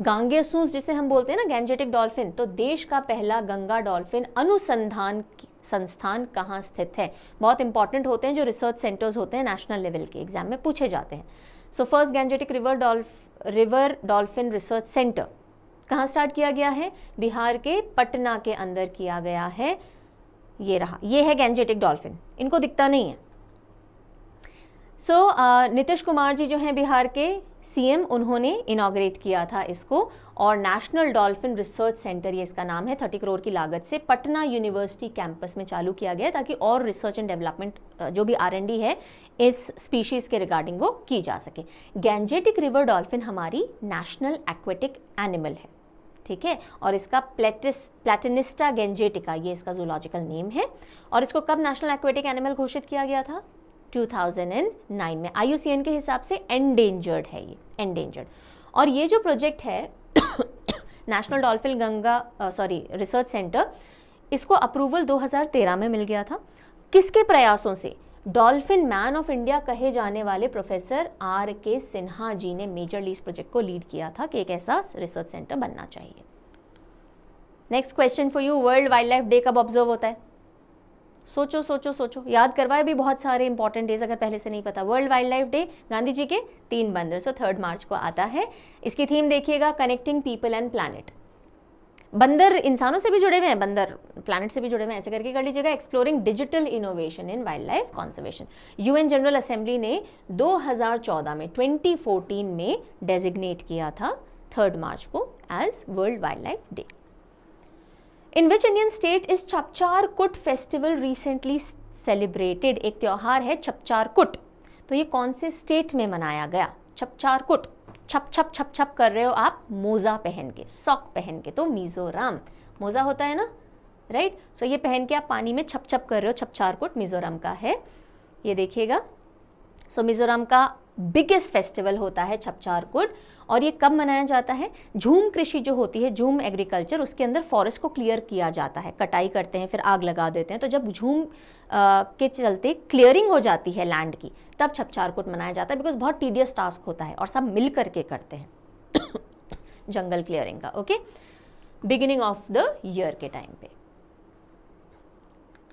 गांगेसूस जिसे हम बोलते हैं ना गैंजेटिक डॉल्फिन तो देश का पहला गंगा डॉल्फिन अनुसंधान संस्थान कहाँ स्थित है? बहुत इंपॉर्टेंट होते हैं जो रिसर्च सेंटर्स होते हैं नेशनल लेवल के एग्ज़ाम में पूछे जाते हैं। So first Gangetic river dolph river dolphin research centre कहाँ स्टार्ट किया गया है? बिहार के पटना के अंदर किया गया है। ये रहा ये है गैंजेटिक डॉल्फिन इनको दिखता नहीं है। So so, uh, Nitish Kumar ji जो हैं बिहार के सीएम उन्होंने इनाग्रेट किया था इसको, और नेशनल डॉल्फिन रिसर्च सेंटर ये इसका नाम है, थर्टी करोड़ की लागत से पटना यूनिवर्सिटी कैंपस में चालू किया गया ताकि और रिसर्च एंड डेवलपमेंट जो भी आरएनडी है, इस स्पीशीज़ के रिगार्डिंग वो की जा सके। गैंजेटिक रिवर डॉल्फिन हमारी नेशनल एक्वेटिक एनिमल है, ठीक है? और इसका प्लेटिस प्लेटिनिस्टा गेंजेटिका ये इसका जूलॉजिकल नेम है। और इसको कब नेशनल एक्वेटिक एनिमल घोषित किया गया था? 2009 में। IUCN के हिसाब से एंडेंजर्ड है ये एंडेंजर्ड और ये जो प्रोजेक्ट है national dolphin Ganga sorry research centre इसको अप्रूवल 2013 में मिल गया था। किसके प्रयासों से? डॉल्फिन मैन ऑफ़ इंडिया कहे जाने वाले प्रोफेसर आर के सिन्हा जी ने मेजर लीज प्रोजेक्ट को लीड किया था कि एक ऐसा रिसर्च सेंटर बनना चाहिए। Next question for you world wildlife day कब ऑब्ज़र्व होता है? सोचो सोचो सोचो। याद करवाए भी बहुत सारे इंपॉर्टेंट डेज़ अगर पहले से नहीं पता। World wildlife day Gandhi ji के तीन बंदर। सो थर्ड मार्च को आता है। इसकी थीम देखिएगा कनेक्टिंग पीपल एंड प्लानट बंदर इंसानों से भी जुड़े हुए हैं, बंदर प्लानट से भी जुड़े हुए हैं। ऐसे करके कर लीजिएगा exploring digital innovation in wildlife conservation UN General Assembly ने 2014 में 2014 में डेजिग्नेट किया था थर्ड मार्च को as world wildlife day in which Indian state is Chapchar Kut festival recently celebrated एक त्यौहार है छपचार कुट तो ये कौन से स्टेट में मनाया गया? छपचार कुट छप छप छप छप कर रहे हो आप मोज़ा पहन के सॉक पहन के। तो मिज़ोरम मोज़ा होता है ना? Right right? सो so ये पहन के आप पानी में छप छप कर रहे हो छपचार कुट मिज़ोरम का है। ये देखिएगा। सो so, मिज़ोरम का बिगेस्ट फेस्टिवल होता है छपचारकुट और ये कब मनाया जाता है? झूम कृषि जो होती है, झूम एग्रीकल्चर, उसके अंदर फॉरेस्ट को क्लियर किया जाता है। कटाई करते हैं, फिर आग लगा देते हैं। तो जब झूम के चलते क्लियरिंग हो जाती है लैंड की, तब छपचारकुट मनाया जाता है बिकॉज़ बहुत टीडियस टास्क होता है, और सब मिल करके करते हैं। जंगल क्लियरिंग का okay beginning of the year के टाइम पे।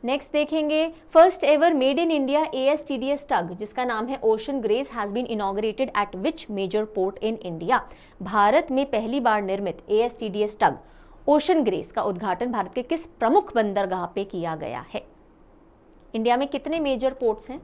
नेक्स्ट देखेंगे first ever made in India A S T D S tug जिसका नाम है Ocean Grace has been inaugurated at which major port in India Bharat में पहली बार निर्मित A S T D S tug Ocean Grace का उद्घाटन भारत के किस प्रमुख बंदरगाह पे किया गया है? इंडिया में कितने मेजर पोर्ट्स हैं?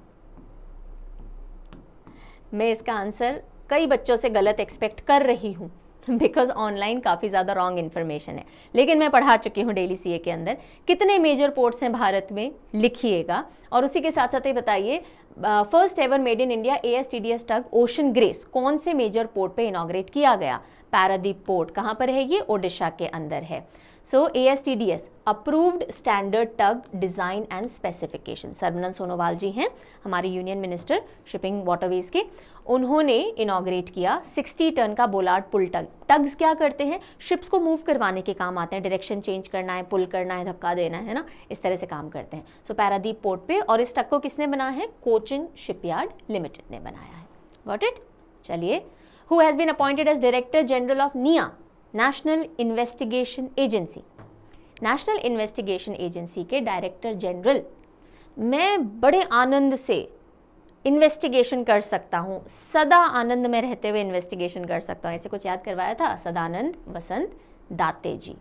मैं इसका आंसर कई बच्चों से गलत एक्सपेक्ट कर रही हूँ। बिकॉज़ ऑनलाइन काफ़ी ज़्यादा रॉन्ग इन्फॉर्मेशन है। लेकिन मैं पढ़ा चुकी हूँ डेली सीए के अंदर, कितने मेजर पोर्ट्स हैं भारत में, लिखिएगा। और उसी के साथ साथ ही बताइए first ever made in India A S T D S tug Ocean Grace कौन से मेजर पोर्ट पे इनाग्रेट किया गया? पैरादीप पोर्ट कहाँ पर है ये? ओडिशा के अंदर है। So A S T D S approved standard tug design and specification Sarbananda Sonowal ji हैं, हमारे यूनियन मिनिस्टर शिपिंग वाटरवेज के। उन्होंने इनाग्रेट किया। 60 टन का बोलार्ड पुल टग। टग्स क्या करते हैं? शिप्स को मूव करवाने के काम आते हैं। डायरेक्शन चेंज करना है पुल करना है धक्का देना है ना? इस तरह से काम करते हैं। सो so, पैरादीप पोर्ट पे और इस टग को किसने बनाया है? कोचिन शिपयार्ड लिमिटेड ने बनाया है। गॉट इट चलिए। Who has been appointed as director general of NIA national investigation agency national investigation agency के डायरेक्टर जनरल मैं बड़े आनंद से इन्वेस्टिगेशन कर सकता हूँ। सदा आनंद में रहते हुए इन्वेस्टिगेशन कर सकता हूँ। ऐसे कुछ याद करवाया था? Sadanand Vasant Date ji.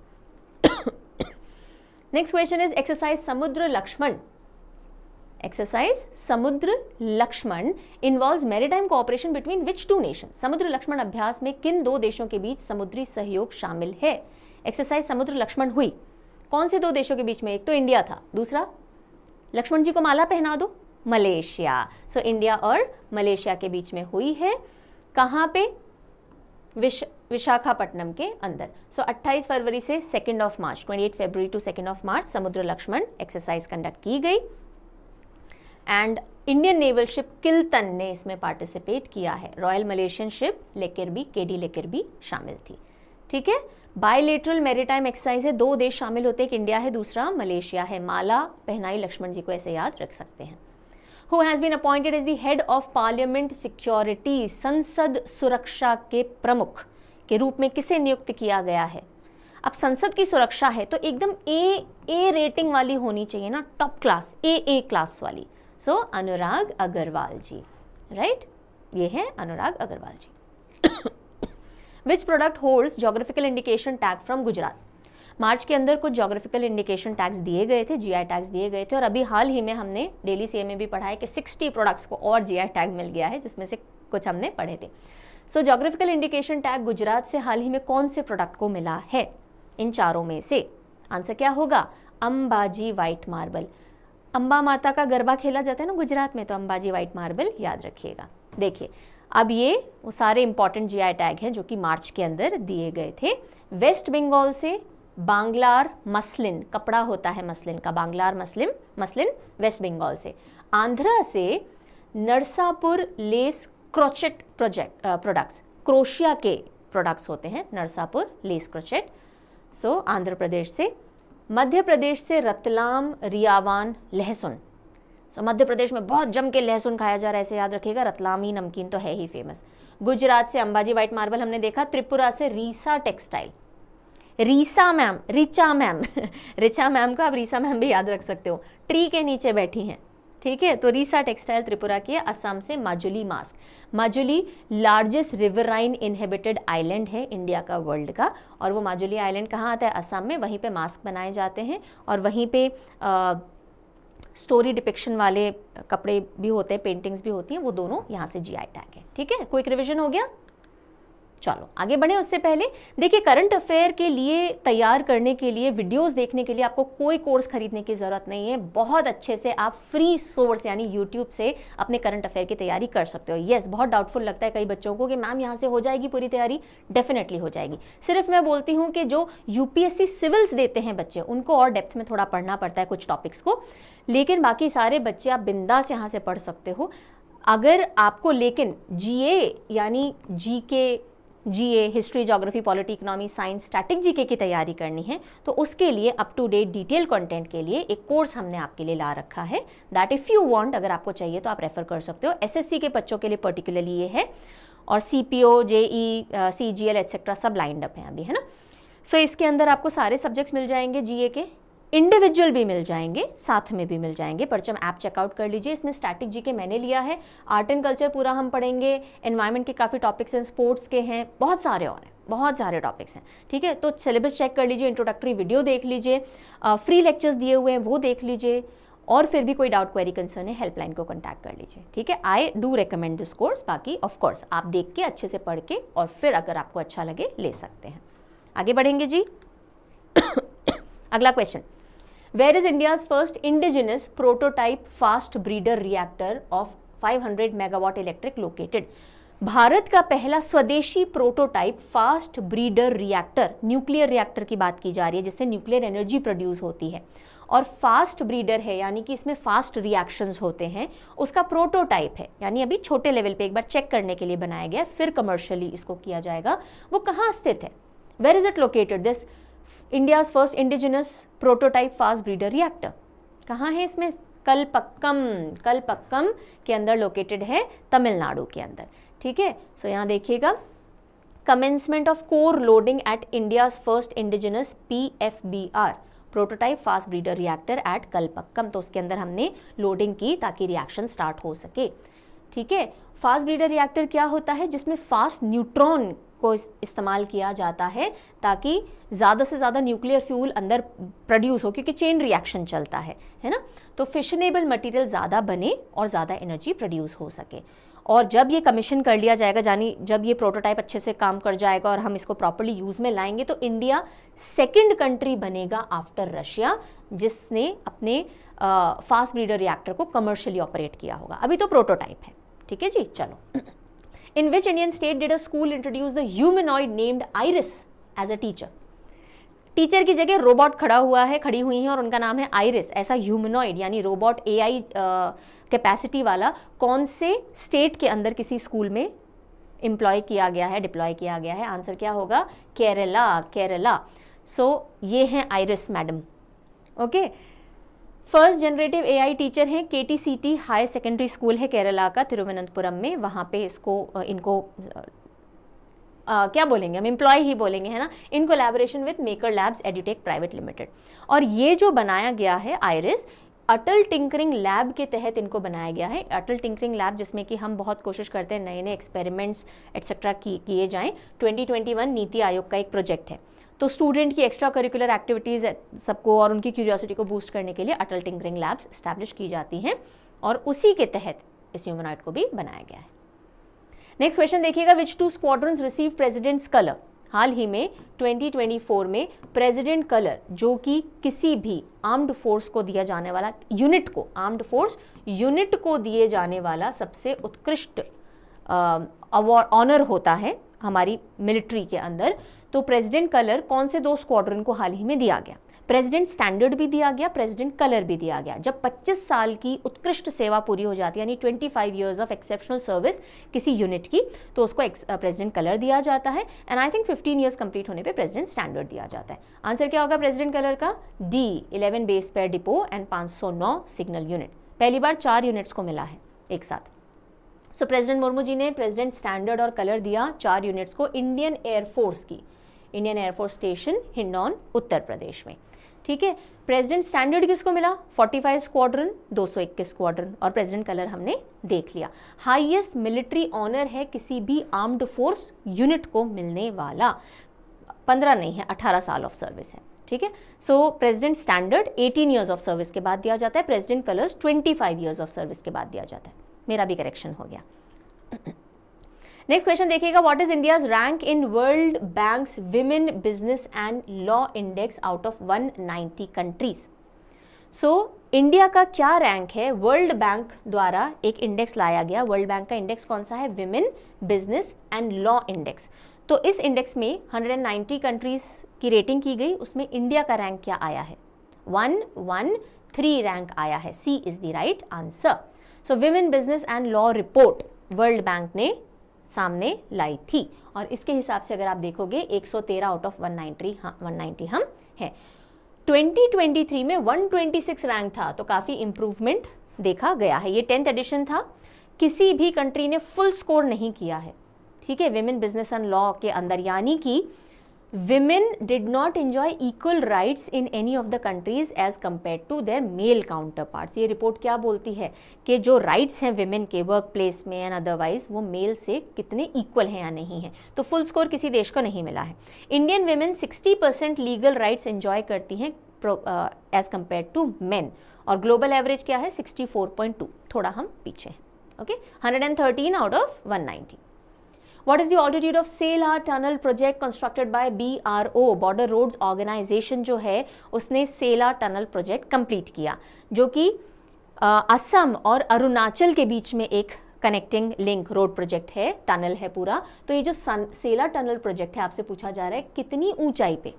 Next question is exercise Samudra Laksamana. Exercise Samudra Laksamana involve maritime cooperation between which two nation Samudra Laksamana अभ्यास में किन दो देशों के बीच समुद्री सहयोग शामिल है? एक्सरसाइज समुद्र लक्ष्मण हुई। कौन से दो देशों के बीच में? एक तो इंडिया था, दूसरा? लक्ष्मण जी को माला पहना दो। मलेशिया। सो इंडिया और मलेशिया के बीच में हुई है। कहाँ पे? विश विशाखापट्टनम के अंदर। सो so, 28 फरवरी से 2 of March 28 February to 2 of March Samudra Laksamana exercise conduct की गई। And Indian naval ship Kiltan ने इसमें पार्टिसिपेट किया है। रॉयल मलेशियन शिप लेकर भी केडी लेकर भी शामिल थी। ठीक है? बायोलेटरल मेरीटाइम एक्सरसाइज है। दो देश शामिल होते हैं। एक इंडिया है दूसरा मलेशिया है। माला पहनाई लक्ष्मण जी को ऐसे याद रख सकते हैं। Who has been appointed the head of parliament security संसद सुरक्षा के प्रमुख के रूप में किसे नियुक्त किया गया है अब संसद की सुरक्षा है तो एकदम ए ए रेटिंग वाली होनी चाहिए ना top class A A class वाली so so, Anurag Agarwal ji right ये है Anurag Agarwal ji which product holds geographical indication tag from Gujarat March के अंदर कुछ जोग्राफिकल इंडिकेशन टैग्स दिए गए थे जीआई टैग्स दिए गए थे और अभी हाल ही में हमने डेली सी में भी पढ़ा है कि 60 प्रोडक्ट्स को और जीआई टैग मिल गया है, जिसमें से कुछ हमने पढ़े थे। So geographical indication tag Gujarat से हाल ही में कौन से प्रोडक्ट को मिला है? इन चारों में से आंसर क्या होगा? अंबाजी वाइट मार्बल अम्बा माता का गरबा खेला जाता है ना गुजरात में तो अंबाजी व्हाइट मार्बल याद रखिएगा। देखिए, अब ये वो सारे इंपॉर्टेंट जीआई टैग हैं जो कि मार्च के अंदर दिए गए थे। वेस्ट बंगाल से बांग्लार मसलिन कपड़ा होता है मसलिन का Banglar muslin muslin West Bengal से। आंध्रा से Narsapur lace crochet project products crochet के प्रोडक्ट्स होते हैं Narsapur lace crochet. So Andhra Pradesh से मध्य प्रदेश से रतलाम रियावान लहसुन। सो so, मध्य प्रदेश में बहुत जम के लहसुन खाया जा रहा है ऐसे याद रखिएगा रतलामी नमकीन तो है ही फ़ेमस गुजरात से अंबाजी व्हाइट मार्बल हमने देखा त्रिपुरा से Risa textile Risa ma'am Richa ma'am. Richa ma'am का आप रीसा मैम भी याद रख सकते हो। ट्री के नीचे बैठी हैं ठीक है? तो रीसा टेक्सटाइल त्रिपुरा की असम से Majuli mask. Majuli largest riverine inhabited island है इंडिया का वर्ल्ड का। और वो माजुली आइलैंड कहाँ आता है? असम में। वहीं पे मास्क बनाए जाते हैं और वहीं पे आ, स्टोरी डिपिक्शन वाले कपड़े भी होते हैं पेंटिंग्स भी होती हैं वो दोनों यहाँ से जी आई टैग है ठीक है? क्विक रिविजन हो गया? चलो, आगे बढ़े उससे पहले। देखिए करंट अफेयर के लिए तैयार करने के लिए वीडियोस देखने के लिए आपको कोई कोर्स खरीदने की ज़रूरत नहीं है। बहुत अच्छे से आप फ्री सोर्स यानी यूट्यूब से अपने करंट अफेयर की तैयारी कर सकते हो। येस बहुत डाउटफुल लगता है कई बच्चों को कि मैम यहाँ से हो जाएगी पूरी तैयारी? डेफिनेटली हो जाएगी। सिर्फ़ मैं बोलती हूँ कि जो यूपीएससी सिविल्स देते हैं बच्चे, उनको और डेप्थ में थोड़ा पढ़ना पड़ता है कुछ टॉपिक्स को। लेकिन बाकी सारे बच्चे आप बिंदास यहाँ से पढ़ सकते हो। अगर आपको लेकिन जीए यानी जी के GA history geography polity economy science static GK की तैयारी करनी है। तो उसके लिए up to date detail content के लिए एक कोर्स हमने आपके लिए ला रखा है। दैट इफ़ यू वांट अगर आपको चाहिए तो आप रेफर कर सकते हो। एसएससी के बच्चों के लिए पर्टिकुलरली ये है। और C P O J E C G L etcetera सब लाइंड अप हैं अभी है ना? सो so, इसके अंदर आपको सारे सब्जेक्ट्स मिल जाएँगे जीए के। इंडिविजुअल भी मिल जाएँगे, साथ में भी मिल जाएँगे। परचम ऐप चेकआउट कर लीजिए। इसमें स्टैटिक जी के मैंने लिया है। आर्ट एंड कल्चर पूरा हम पढ़ेंगे। एनवायरमेंट के काफ़ी टॉपिक्स हैं स्पोर्ट्स के हैं, बहुत सारे और हैं, बहुत सारे टॉपिक्स हैं। ठीक है? तो सिलेबस चेक कर लीजिए इंट्रोडक्टरी वीडियो देख लीजिए फ्री लेक्चर्स दिए हुए हैं, वो देख लीजिए, और फिर भी कोई डाउट क्वेरी कंसर्न है हेल्पलाइन को कॉन्टैक्ट कर लीजिए। ठीक है? I do recommend this course बाकी ऑफ़ कोर्स आप देख के, अच्छे से पढ़ के, और फिर अगर आपको अच्छा लगे, ले सकते हैं। आगे बढ़ेंगे जी। अगला question Where is India's first indigenous prototype fast breeder reactor of 500 megawatt electric located? Bharat का पहला स्वदेशी prototype fast breeder reactor nuclear reactor की बात की जा रही है, जिससे न्यूक्लियर एनर्जी प्रोड्यूस होती है। और फास्ट ब्रीडर है, यानी कि इसमें फास्ट रिएक्शंस होते हैं। उसका प्रोटोटाइप है, यानी अभी छोटे लेवल पे एक बार चेक करने के लिए बनाया गया फिर कमर्शियली इसको किया जाएगा। वो कहाँ स्थित है? Where is it located this India's first indigenous prototype fast breeder reactor कहाँ है इसमें? कलपक्कम कलपक्कम के अंदर लोकेटेड है तमिलनाडु के अंदर। ठीक है? सो यहाँ देखिएगा। Commencement of core loading at India's first indigenous P F B R prototype fast breeder reactor at Kalpakkam. तो उसके अंदर हमने लोडिंग की ताकि रिएक्शन स्टार्ट हो सके। ठीक है? फास्ट ब्रीडर रिएक्टर क्या होता है, जिसमें फास्ट न्यूट्रॉन को इस्तेमाल किया जाता है ताकि ज़्यादा से ज़्यादा न्यूक्लियर फ्यूल अंदर प्रोड्यूस हो, क्योंकि चेन रिएक्शन चलता है है ना? तो फिशनेबल मटेरियल ज़्यादा बने और ज़्यादा एनर्जी प्रोड्यूस हो सके। और जब ये कमीशन कर लिया जाएगा, जानी जब ये प्रोटोटाइप अच्छे से काम कर जाएगा और हम इसको प्रॉपरली यूज़ में लाएँगे तो इंडिया सेकेंड कंट्री बनेगा आफ्टर रशिया जिसने अपने फास्ट ब्रीडर रिएक्टर को कमर्शियली ऑपरेट किया होगा। अभी तो प्रोटोटाइप है। ठीक है जी? चलो। In which Indian state did a school introduce the humanoid named Iris as a teacher teacher की जगह रोबोट खड़ा हुआ है खड़ी हुई है और उनका नाम है आइरिस ऐसा ह्यूमनॉइड यानी रोबोट एआई कैपेसिटी वाला कौन से स्टेट के अंदर किसी स्कूल में एम्प्लॉय किया गया है डिप्लॉय किया गया है? आंसर क्या होगा? केरला केरला सो so, ये हैं Iris madam okay first generative AI teacher हैं K T C T high secondary school है केरला का तिरुवनंतपुरम में। वहाँ पे इसको इनको आ, क्या बोलेंगे हम एम्प्लॉय ही बोलेंगे है ना? In collaboration with Maker Labs Edutech private limited और ये जो बनाया गया है आयरिस अटल टिंकरिंग लैब के तहत इनको बनाया गया है। अटल टिंकरिंग लैब जिसमें कि हम बहुत कोशिश करते हैं नए नए एक्सपेरिमेंट्स एट्सेट्रा किए जाएँ। 2021 नीति आयोग का एक प्रोजेक्ट है। तो स्टूडेंट की एक्स्ट्रा करिकुलर एक्टिविटीज़ सबको और उनकी क्यूरियोसिटी को बूस्ट करने के लिए अटल टिंकरिंग लैब्स स्टैब्लिश की जाती हैं और उसी के तहत इस ह्यूमनाइट को भी बनाया गया है। नेक्स्ट क्वेश्चन देखिएगा which two squadrons receive President's colour हाल ही में 2024 में प्रेसिडेंट कलर जो कि किसी भी आर्म्ड फोर्स को दिया जाने वाला यूनिट को आर्म्ड फोर्स यूनिट को दिए जाने वाला सबसे उत्कृष्ट ऑनर होता है हमारी मिलिट्री के अंदर। तो प्रेसिडेंट कलर कौन से दो स्क्वाड्रन को हाल ही में दिया गया? प्रेसिडेंट स्टैंडर्ड भी दिया गया प्रेसिडेंट कलर भी दिया गया। जब 25 साल की उत्कृष्ट सेवा पूरी हो जाती है, यानी 25 five years of exceptional service किसी यूनिट की तो उसको प्रेसिडेंट कलर दिया जाता है। And I think 15 years complete होने पे प्रेसिडेंट स्टैंडर्ड दिया जाता है। आंसर क्या होगा प्रेसिडेंट कलर का? D 11 base repair depot and 509 signal unit पहली बार चार यूनिट्स को मिला है एक साथ। सो प्रेसिडेंट मुर्मू जी ने प्रेसिडेंट स्टैंडर्ड और कलर दिया चार यूनिट्स को इंडियन एयरफोर्स की। Indian air force station Hindon Uttar Pradesh में। ठीक है? प्रेसिडेंट स्टैंडर्ड किसको मिला? 45 स्क्वाड्रन 221 स्क्वाड्रन और प्रेसिडेंट कलर हमने देख लिया। हाईएस्ट मिलिट्री ऑनर है किसी भी आर्म्ड फोर्स यूनिट को मिलने वाला। पंद्रह नहीं है, अठारह साल ऑफ़ सर्विस है। ठीक है? So president standard 18 years of service के बाद दिया जाता है। President colours 25 years of service के बाद दिया जाता है। मेरा भी करेक्शन हो गया। नेक्स्ट क्वेश्चन देखिएगा what is India's rank in World Bank's women business and law index out of 190 countries so India का क्या रैंक है? वर्ल्ड बैंक द्वारा एक इंडेक्स लाया गया। वर्ल्ड बैंक का इंडेक्स कौन सा है? Women business and law index तो इस इंडेक्स में 190 कंट्रीज़ की रेटिंग की गई। उसमें इंडिया का रैंक क्या आया है? वन वन थ्री रैंक आया है। C is the right answer so women business and law report World Bank ने सामने लाई थी। और इसके हिसाब से अगर आप देखोगे 113 आउट ऑफ़ 190 हाँ 190 हम हैं। 2023 में 126 रैंक था तो काफ़ी इंप्रूवमेंट देखा गया है। ये टेंथ एडिशन था। किसी भी कंट्री ने फुल स्कोर नहीं किया है। ठीक है विमेन बिज़नेस एंड लॉ के अंदर, यानी कि women did not enjoy equal rights in any of the countries as compared to their male counterparts. ये रिपोर्ट क्या बोलती है? कि जो राइट्स हैं विमेन के वर्क प्लेस में एंड अदरवाइज़ वो मेल से कितने इक्वल हैं या नहीं है? तो फुल स्कोर किसी देश को नहीं मिला है। Indian women 60 percent legal rights enjoy करती हैं एज कंपेयर टू मैन और ग्लोबल एवरेज क्या है? 64.2 थोड़ा हम पीछे हैं। Okay okay? 113 out of 190 What is the altitude of Sela Tunnel project constructed by BRO Border Roads Organization जो है, उसने सेला टनल प्रोजेक्ट कंप्लीट किया, जो कि असम और अरुणाचल के बीच में एक कनेक्टिंग लिंक रोड प्रोजेक्ट है टनल है पूरा। तो ये जो सेला टनल प्रोजेक्ट है, आपसे पूछा जा रहा है, कितनी ऊंचाई पे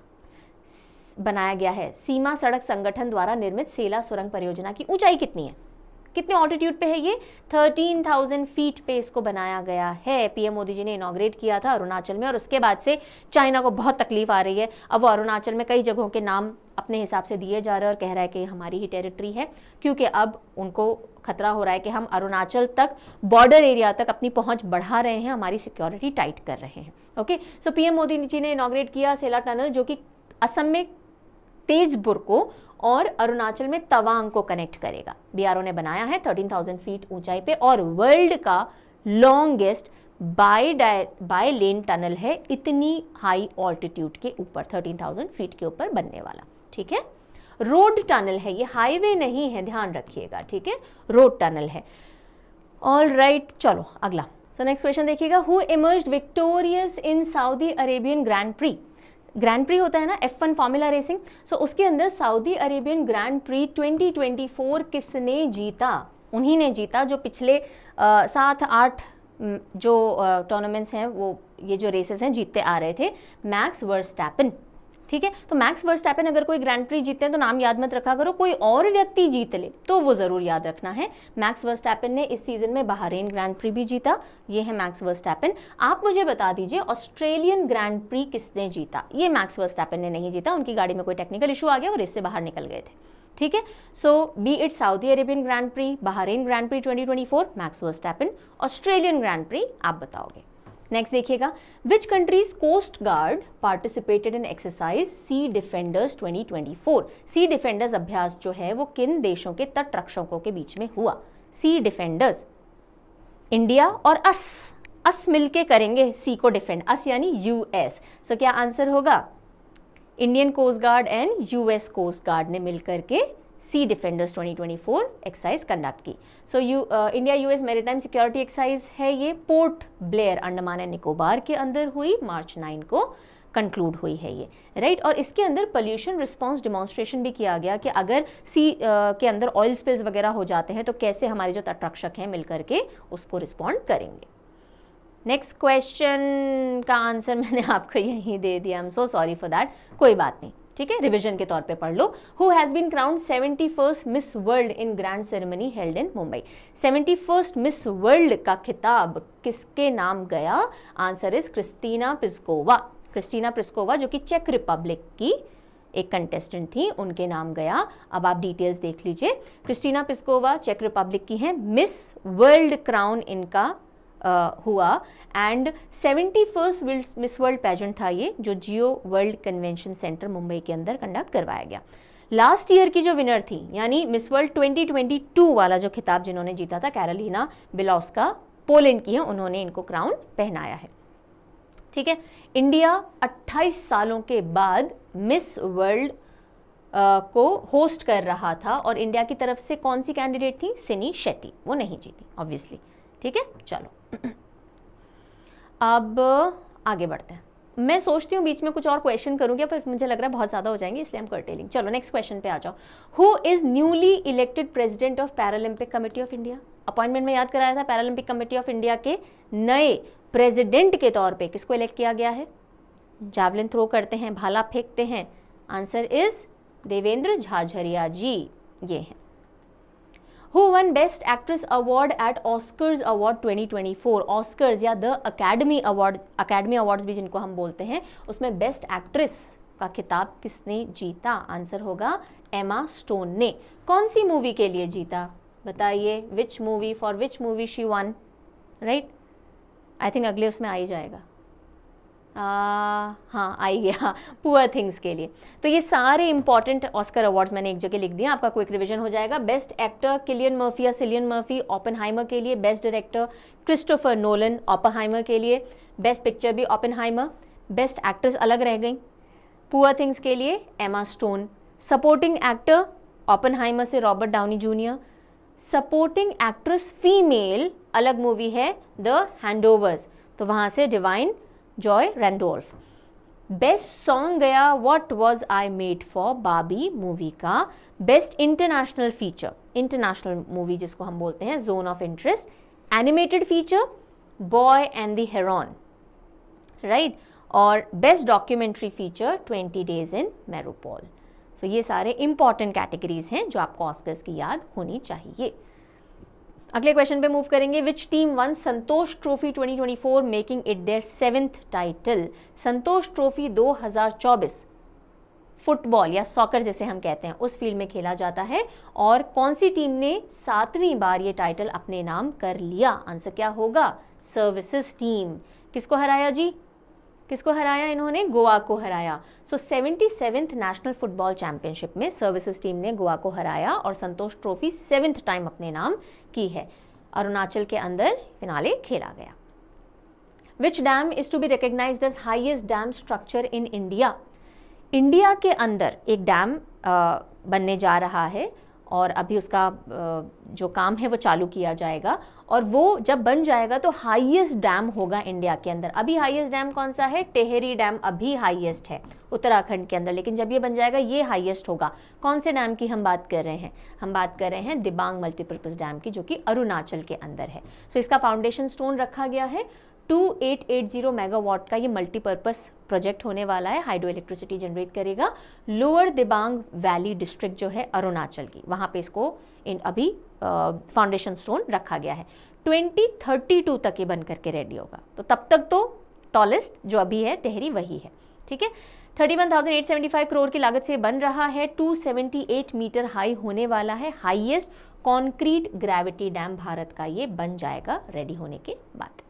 बनाया गया है? सीमा सड़क संगठन द्वारा निर्मित सेला सुरंग परियोजना की ऊंचाई कितनी है? कितने ऑल्टीट्यूड पे है ये? 13,000 फीट पे इसको बनाया गया है। पीएम मोदी जी ने इनाग्रेट किया था अरुणाचल में और उसके बाद से चाइना को बहुत तकलीफ़ आ रही है। अब वो अरुणाचल में कई जगहों के नाम अपने हिसाब से दिए जा रहे हैं और कह रहा है कि हमारी ही टेरिटरी है क्योंकि अब उनको खतरा हो रहा है कि हम अरुणाचल तक बॉर्डर एरिया तक अपनी पहुँच बढ़ा रहे हैं हमारी सिक्योरिटी टाइट कर रहे हैं। Okay so PM Modi ji ने इनाग्रेट किया सेला टनल जो कि असम में तेजपुर को और अरुणाचल में तवांग को कनेक्ट करेगा। बीआरओ ने बनाया है 13,000 फीट ऊंचाई पे और वर्ल्ड का longest bi bi lane tunnel है इतनी हाई ऑल्टीट्यूड के ऊपर 13,000 फीट के ऊपर बनने वाला। ठीक है? रोड टनल है ये। हाईवे नहीं है ध्यान रखिएगा ठीक है? रोड टनल है। ऑल राइट right, चलो अगला। सो नेक्स्ट क्वेश्चन देखिएगा। Who emerge victorious in Saudi Arabian Grand Prix Grand Prix होता है ना F one formula racing so उसके अंदर सऊदी अरेबियन ग्रैंड प्री 2024 किसने जीता? उन्हीं ने जीता जो पिछले सात, आठ जो टूर्नामेंट्स हैं, वो, ये जो रेसेस हैं, जीतते आ रहे थे मैक्स वर्स्टैपन ठीक है? तो मैक्स वर्स्टैपन अगर कोई ग्रैंड प्री जीतते हैं तो नाम याद मत रखा करो, कोई और व्यक्ति जीत ले तो वो ज़रूर याद रखना है। मैक्स वर्स्टैपन ने इस सीज़न में बहारेन ग्रैंड प्री भी जीता, ये है मैक्स वर्स्टैपन आप मुझे बता दीजिए ऑस्ट्रेलियन ग्रैंड प्री किसने जीता? ये मैक्स वर्स्टैपन ने नहीं जीता, उनकी गाड़ी में कोई टेक्निकल इशू आ गया और इससे बाहर निकल गए थे। ठीक है? So B it Saudi Arabian Grand Prix Bahrain Grand Prix 2024 Max Verstappen Australian Grand Prix आप बताओगे। नेक्स्ट देखिएगा which countries coast guard participated in exercise Sea Defenders 2024 Sea Defenders अभ्यास जो है, वो किन देशों के तट रक्षकों के बीच में हुआ? सी डिफेंडर्स इंडिया और अस अस मिलके करेंगे सी को डिफेंड अस यानी यूएस सो क्या आंसर होगा? Indian coast guard and US coast guard ने मिलकर के सी डिफेंडर्स 2024 एक्साइज कंडक्ट की। So you India US maritime security exercise है ये। पोर्ट ब्लेयर अंडमान एंड निकोबार के अंदर हुई। मार्च 9 को कंक्लूड हुई है ये। राइट? और इसके अंदर पोल्यूशन रिस्पांस डिमॉन्स्ट्रेशन भी किया गया कि अगर सी uh, के अंदर ऑयल स्पिल्स वगैरह हो जाते हैं तो कैसे हमारे जो तटरक्षक हैं मिलकर के उसको रिस्पॉन्ड करेंगे। नेक्स्ट क्वेश्चन का आंसर मैंने आपको यहीं दे दिया। I am so sorry for that कोई बात नहीं। ठीक है रिवीजन के तौर पे पढ़ लो। Who has been crowned seventy first Miss World in grand ceremony held in Mumbai seventy first Miss World का खिताब किसके नाम गया? Answer is Krystyna Pyszkova Krystyna Pyszkova जो कि चेक रिपब्लिक की एक कंटेस्टेंट थी, उनके नाम गया। अब आप डिटेल्स देख लीजिए। क्रिस्टीना पिस्कोवा चेक रिपब्लिक की हैं। मिस वर्ल्ड क्राउन इनका हुआ। And seventy first Miss World pageant था ये, जो Jio World Convention Centre Mumbai के अंदर कंडक्ट करवाया गया। लास्ट ईयर की जो विनर थी, यानी मिस वर्ल्ड 2022 वाला जो खिताब जिन्होंने जीता था कैरोलिना बिलॉस्का पोलैंड की है, उन्होंने इनको क्राउन पहनाया है। ठीक है? इंडिया 28 सालों के बाद मिस वर्ल्ड को होस्ट कर रहा था, और इंडिया की तरफ़ से कौन सी कैंडिडेट थी? सिनी शेट्टी वो नहीं जीती ऑब्वियसली ठीक है? चलो। अब आगे बढ़ते हैं। मैं सोचती हूँ बीच में कुछ और क्वेश्चन करूँगी, पर मुझे लग रहा है बहुत ज़्यादा हो जाएँगे, इसलिए हम कर्टेलिंग चलो नेक्स्ट क्वेश्चन पे आ जाओ। Who is newly elected president of Paralympic Committee of India appointment में याद कराया था पैरालंपिक कमेटी ऑफ़ इंडिया के नए प्रेसिडेंट के तौर पे किसको इलेक्ट किया गया है? जावलिन थ्रो करते हैं, भाला फेंकते हैं। Answer is Devendra Jhajharia ji. ये हैं। Who won best actress award at Oscars award 2024 Oscars या the Academy Award Academy Awards भी जिनको हम बोलते हैं, उसमें बेस्ट एक्ट्रेस का खिताब किसने जीता? आंसर होगा एमा स्टोन ने। कौन सी मूवी के लिए जीता? बताइए which movie for which movie she won right I think अगले उसमें आ ही जाएगा। हाँ आई गया पुअर थिंग्स के लिए। तो ये सारे इंपॉर्टेंट ऑस्कर अवार्ड्स मैंने एक जगह लिख दिया, आपका क्विक रिवीजन हो जाएगा। बेस्ट एक्टर किलियन मर्फी या सिलियन मर्फी ओपन के लिए best director Christopher Nolan Oppenheimer के लिए बेस्ट पिक्चर भी ओपन बेस्ट एक्ट्रेस अलग रह गई। पुअर थिंग्स के लिए Emma Stone supporting actor Oppenheimer से Robert Downey Junior supporting actress female अलग मूवी है द हैंडओवर्स तो वहाँ से Da'Vine Joy Randolph best song गया What Was I Made For Babi movie का best international feature international movie जिसको हम बोलते हैं zone of interest animated feature Boy and the Heron right और best documentary feature 20 days in Mariupol so ये सारे important categories हैं जो आपको ऑस्कर्स की याद होनी चाहिए। अगले क्वेश्चन पे मूव करेंगे। Which team won Santosh trophy 2024 making it their seventh title Santosh trophy 2024 football या सॉकर जैसे हम कहते हैं, उस फ़ील्ड में खेला जाता है। और कौन सी टीम ने सातवीं बार ये टाइटल अपने नाम कर लिया? आंसर क्या होगा? सर्विसेज़ टीम किसको हराया जी? किसको हराया इन्होंने? गोवा को हराया। So seventy seventh national football championship में सर्विसेज़ टीम ने गोवा को हराया और संतोष ट्रॉफी सेवेंथ टाइम अपने नाम की है। अरुणाचल के अंदर फिनाले खेला गया। Which dam is to be recognize as highest dam structure in India India के अंदर एक डैम बनने जा रहा है। और अभी उसका जो काम है वो चालू किया जाएगा। और वो जब बन जाएगा तो हाईएस्ट डैम होगा इंडिया के अंदर। अभी हाईएस्ट डैम कौन सा है? टेहरी डैम अभी हाईएस्ट है उत्तराखंड के अंदर। लेकिन जब ये बन जाएगा ये हाईएस्ट होगा। कौन से डैम की हम बात कर रहे हैं? हम बात कर रहे हैं दिबांग मल्टीपर्पज़ डैम की जो कि अरुणाचल के अंदर है। सो so, इसका फाउंडेशन स्टोन रखा गया है। 2880 मेगावाट का ये मल्टीपर्पज़ प्रोजेक्ट होने वाला है हाइड्रो इलेक्ट्रिसिटी जनरेट करेगा। लोअर दिबांग वैली डिस्ट्रिक्ट जो है अरुणाचल की। वहाँ पे इसको इन अभी फाउंडेशन स्टोन रखा गया है। 2032 तक ये बन करके रेडी होगा। तो तब तक तो टॉलेस्ट जो अभी है टेहरी वही है। ठीक है? 31,875 करोड़ की लागत से बन रहा है। 278 मीटर हाई होने वाला है। Highest concrete gravity dam Bharat का ये बन जाएगा रेडी होने के बाद।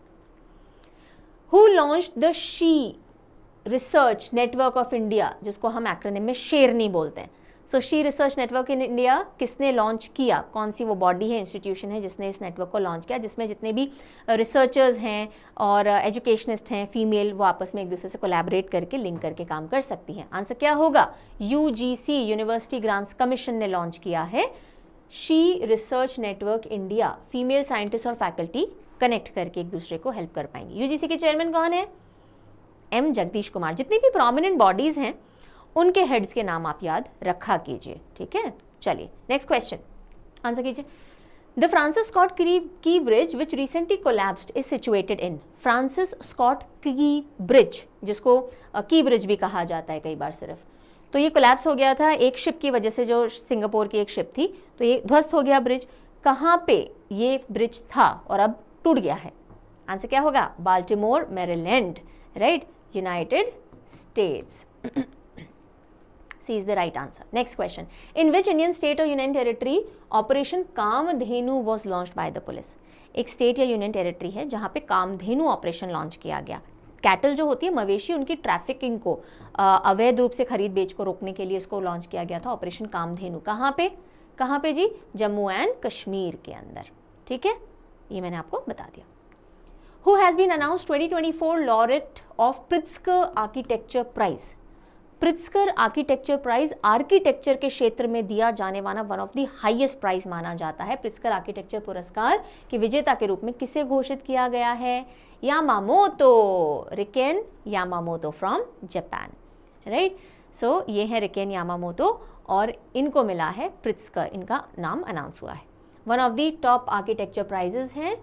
Who launch the SHE research network of India जिसको हम एक्रोनिम में शेरनी बोलते हैं? So SHE research network in India किसने लॉन्च किया? कौन सी वो बॉडी है इंस्टीट्यूशन है जिसने इस नेटवर्क को लॉन्च किया, जिसमें जितने भी रिसर्चर्स हैं और एजुकेशनिस्ट हैं फीमेल वो आपस में एक दूसरे से कोलैबोरेट करके लिंक करके काम कर सकती हैं। आंसर क्या होगा? यू यूनिवर्सिटी ग्रांट्स कमीशन ने लॉन्च किया है। SHE research network India female scientist और फैकल्टी कनेक्ट करके एक दूसरे को हेल्प कर पाएँगे। यूजीसी के चेयरमैन कौन है? एम जगदीश कुमार। जितनी भी प्रोमिनेंट बॉडीज हैं, उनके हेड्स के नाम आप याद रखा कीजिए, ठीक है? चलिए नेक्स्ट क्वेश्चन आंसर कीजिए। The Francis Scott Key Bridge which recently collapsed is situated in Francis Scott Key Bridge जिसको की ब्रिज भी कहा जाता है कई बार सिर्फ़। तो ये कोलैप्स हो गया था, एक शिप की वजह से जो सिंगापुर की एक शिप थी तो ये ध्वस्त हो गया ब्रिज कहाँ पे ये ब्रिज था? और अब टूट गया है। आंसर क्या होगा? Baltimore, Maryland, right? United States. C is the right answer next question in which Indian state और union territory operation Kamdhenu was launch by the police एक स्टेट या यूनियन टेरिटरी है जहाँ पे कामधेनु ऑपरेशन लॉन्च किया गया। कैटल जो होती है, मवेशी, उनकी ट्रैफिकिंग को अवैध रूप से खरीद बेच को रोकने के लिए इसको लॉन्च किया गया था ऑपरेशन कामधेनु कहाँ पे? कहाँ पे जी? जम्मू एंड कश्मीर के अंदर। ठीक है? ये मैंने आपको बता दिया। Who has been announce 2024 laureate of Pritzker architecture prize Pritzker architecture prize architecture के क्षेत्र में दिया जाने वाला one of the highest prize माना जाता है। प्रिट्सकर आर्किटेक्चर पुरस्कार के विजेता के रूप में किसे घोषित किया गया है? Yamamoto Riken Yamamoto from Japan right so ये है रिकेन यामामोतो और इनको मिला है प्रिट्सकर इनका नाम अनाउंस हुआ है। One of the top architecture prizes हैं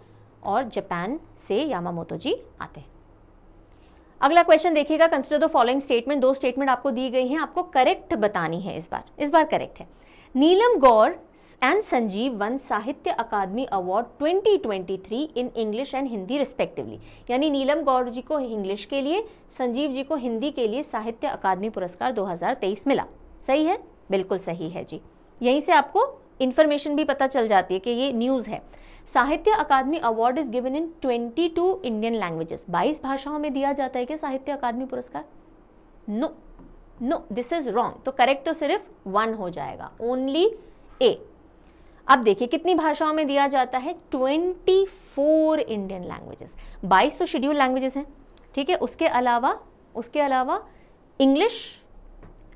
और जापान से यामामोतो जी आते हैं। अगला क्वेश्चन देखिएगा। कंसिडर द फॉलोइंग स्टेटमेंट दो स्टेटमेंट आपको दी गई हैं। आपको करेक्ट बतानी है इस बार। इस बार करेक्ट है। Neelam Gaur and Sanjeev won Sahitya Akademi award 2023 in English and Hindi respectively यानी नीलम गौर जी को इंग्लिश के लिए, संजीव जी को हिंदी के लिए साहित्य अकादमी पुरस्कार 2023 मिला। सही है? बिल्कुल सही है जी। यहीं से आपको इन्फॉर्मेशन भी पता चल जाती है कि ये न्यूज़ है। Sahitya Akademi award is given in 22 Indian languages 22 भाषाओं में दिया जाता है क्या साहित्य अकादमी पुरस्कार? No no this is wrong तो करेक्ट तो सिर्फ़ वन हो जाएगा। ओनली ए अब देखिए, कितनी भाषाओं में दिया जाता है? 24 इंडियन लैंग्वेजेस 22 तो शेड्यूल लैंग्वेजेस हैं। ठीक है? उसके अलावा उसके अलावा English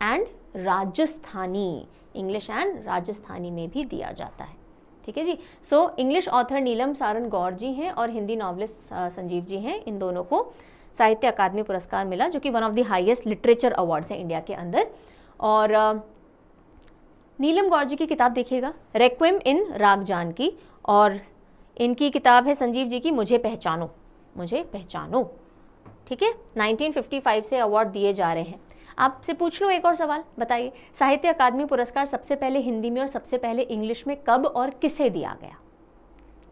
and Rajasthani English and Rajasthani में भी दिया जाता है। ठीक है जी? So English author Neelam Saran Gaur ji हैं और हिंदी नॉवलिस्ट संजीव जी हैं। इन दोनों को साहित्य अकादमी पुरस्कार मिला, जो कि one of the highest literature awards हैं इंडिया के अंदर। और नीलम गौर जी की किताब देखिएगा रेक्विम इन राग जान की। और इनकी किताब है संजीव जी की, मुझे पहचानो मुझे पहचानो। ठीक है? 1955 से अवार्ड दिए जा रहे हैं। आपसे पूछ लूँ एक और सवाल? बताइए, साहित्य अकादमी पुरस्कार सबसे पहले हिंदी में और सबसे पहले इंग्लिश में कब और किसे दिया गया?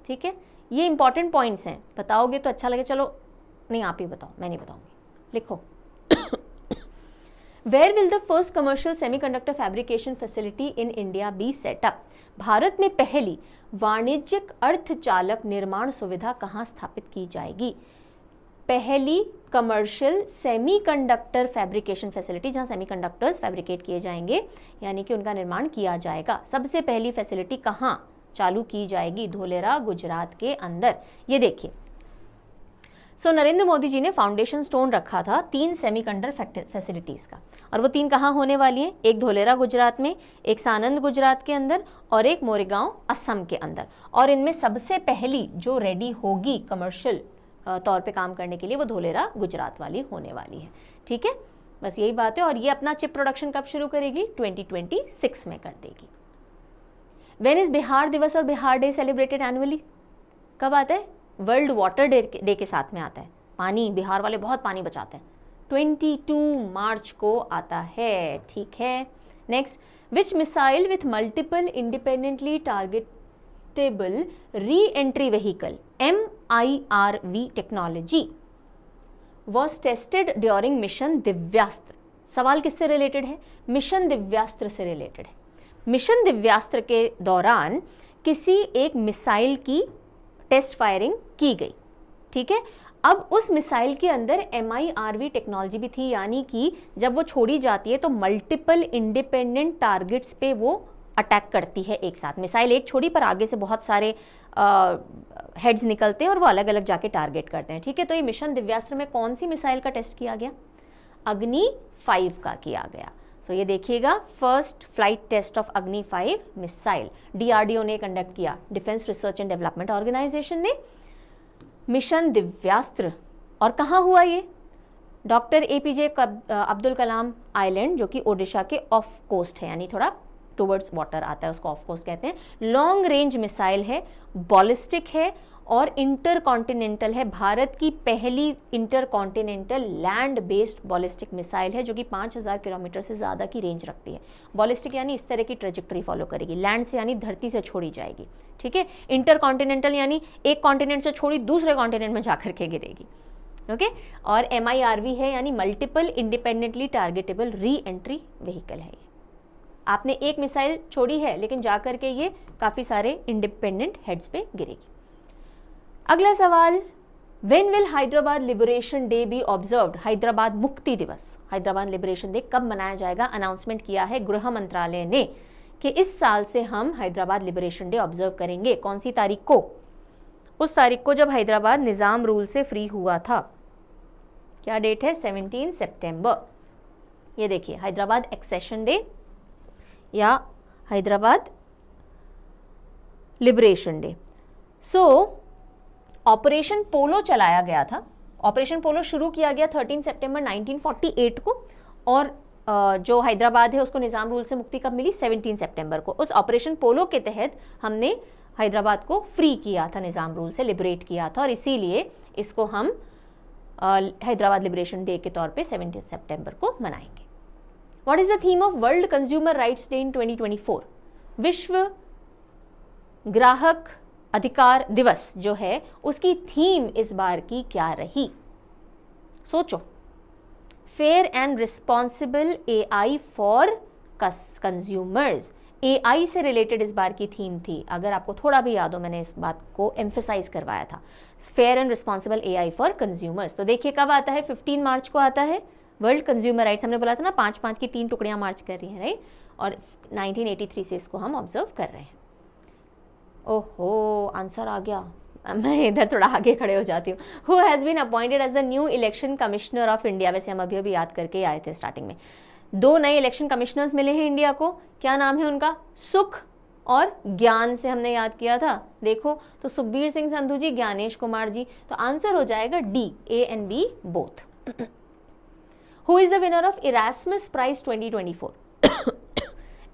ठीक है? ये इंपॉर्टेंट पॉइंट्स हैं। बताओगे तो अच्छा लगे। चलो, नहीं, आप ही बताओ, मैं नहीं बताऊँगी। लिखो। Where will the first commercial semiconductor fabrication facility in India be set up Bharat में पहली वाणिज्यिक अर्धचालक निर्माण सुविधा कहाँ स्थापित की जाएगी? पहली कमर्शियल सेमीकंडक्टर फैब्रिकेशन फैसिलिटी जहाँ सेमीकंडक्टर्स फैब्रिकेट किए जाएँगे यानी कि उनका निर्माण किया जाएगा। सबसे पहली फैसिलिटी कहाँ चालू की जाएगी? धोलेरा गुजरात के अंदर। ये देखिए। सो so, नरेंद्र मोदी जी ने फाउंडेशन स्टोन रखा था तीन सेमीकंडर फैसिलिटीज़ का। और वो तीन कहाँ होने वाली हैं? एक धोलेरा गुजरात में एक सानंद गुजरात के अंदर और एक मोरेगांव असम के अंदर। और इनमें सबसे पहली जो रेडी होगी कमर्शियल तौर पे काम करने के लिए वो धोलेरा गुजरात वाली होने वाली है। ठीक है? बस यही बात है और ये अपना चिप प्रोडक्शन कब शुरू करेगी? 2026 में कर देगी। वेन इज़ बिहार दिवस और बिहार डे सेलिब्रेटेड एनुअली कब आता है? वर्ल्ड वाटर डे डे के साथ में आता है। पानी, बिहार वाले बहुत पानी बचाते हैं। 22 मार्च को आता है। ठीक है? Next which missile with multiple independently targetable M I R V technology was tested during mission Divyastra सवाल किससे रिलेटेड है? मिशन दिव्यास्त्र से रिलेटेड है। मिशन दिव्यास्त्र के दौरान किसी एक मिसाइल की टेस्ट फायरिंग की गई। ठीक है? अब उस मिसाइल के अंदर एमआईआरवी टेक्नोलॉजी भी थी, यानी कि जब वो छोड़ी जाती है तो मल्टीपल इंडिपेंडेंट टारगेट्स पे वो अटैक करती है एक साथ। मिसाइल एक छोड़ी पर आगे से बहुत सारे हेड्स निकलते हैं और वो अलग अलग जाके टारगेट करते हैं। ठीक है तो ये मिशन दिव्यास्त्र में कौन सी मिसाइल का टेस्ट किया गया? अग्नि फाइव का किया गया। सो so, ये देखिएगा first flight test of Agni five missile DRDO ने कंडक्ट किया defence research and development organisation ने। मिशन दिव्यास्त्र। और कहाँ हुआ ये? Doctor A P J Abdul Kalam island जो कि ओडिशा के ऑफ़ कोस्ट है यानी थोड़ा टूवर्ड्स वाटर आता है, उसको ऑफ़ कोस्ट कहते हैं। लॉन्ग रेंज मिसाइल है बॉलिस्टिक है और इंटर कॉन्टिनेंटल है। भारत की पहली intercontinental land based ballistic missile है, जो कि 5000 किलोमीटर से ज़्यादा की रेंज रखती है। बॉलिस्टिक यानी इस तरह की ट्रेजेक्ट्री फॉलो करेगी। लैंड से यानी धरती से छोड़ी जाएगी, ठीक है? इंटर कॉन्टिनेंटल यानी एक कॉन्टिनेंट से छोड़ी, दूसरे कॉन्टिनेंट में जाकर के गिरेगी, ओके? और एमआईआरवी है, यानी multiple independently targetable re entry vehicle है ये। आपने एक मिसाइल छोड़ी है, लेकिन जाकर के ये काफ़ी सारे इंडिपेंडेंट हेड्स पे गिरेगी। अगला सवाल when will Hyderabad liberation day be observe Hyderabad मुक्ति दिवस। हैदराबाद लिबरेशन डे कब मनाया जाएगा? अनाउंसमेंट किया है गृह मंत्रालय ने कि इस साल से हम हैदराबाद लिबरेशन डे ऑब्ज़र्व करेंगे। कौन सी तारीख को? उस तारीख को जब हैदराबाद निज़ाम रूल से फ्री हुआ था। क्या डेट है? 17 सितंबर ये देखिए हैदराबाद एक्सेशन डे या Hyderabad liberation day so operation polo चलाया गया था। ऑपरेशन पोलो शुरू किया गया 13 सितंबर 1948 को। और जो हैदराबाद है, उसको निज़ाम रूल से मुक्ति कब मिली? 17 सितंबर को। उस ऑपरेशन पोलो के तहत हमने हैदराबाद को फ्री किया था, निज़ाम रूल से लिबरेट किया था। और इसीलिए इसको हम हैदराबाद लिबरेशन डे के तौर पे 17 सितंबर को मनाएँगे। What is the theme of world consumer rights day in 2024 विश्व ग्राहक अधिकार दिवस जो है, उसकी थीम इस बार की क्या रही? सोचो। Fair and responsible A I for consumers A I से रिलेटेड इस बार की थीम थी। अगर आपको थोड़ा भी याद हो, मैंने इस बात को एम्फोसाइज करवाया था। Fair and responsible A I for consumers तो देखिए कब आता है? 15 मार्च को आता है। वर्ल्ड कंज्यूमर राइट्स हमने बोला था ना पाँच पाँच की तीन टुकड़ियाँ मार्च कर रही हैं राइट और 1983 से इसको हम ऑब्ज़र्व कर रहे हैं। ओहो आंसर आ गया। मैं इधर थोड़ा आगे खड़े हो जाती हूँ। Who has been appointed as the new election commissioner of India वैसे हम अभी अभी याद करके आए थे स्टार्टिंग में। दो नए इलेक्शन कमिश्नर्स मिले हैं इंडिया को। क्या नाम है उनका? सुख और ज्ञान से हमने याद किया था। देखो तो सुखबीर सिंह संधू जी, ज्ञानेश कुमार जी तो आंसर हो जाएगा D A and B both who is the winner of erasmus prize 2024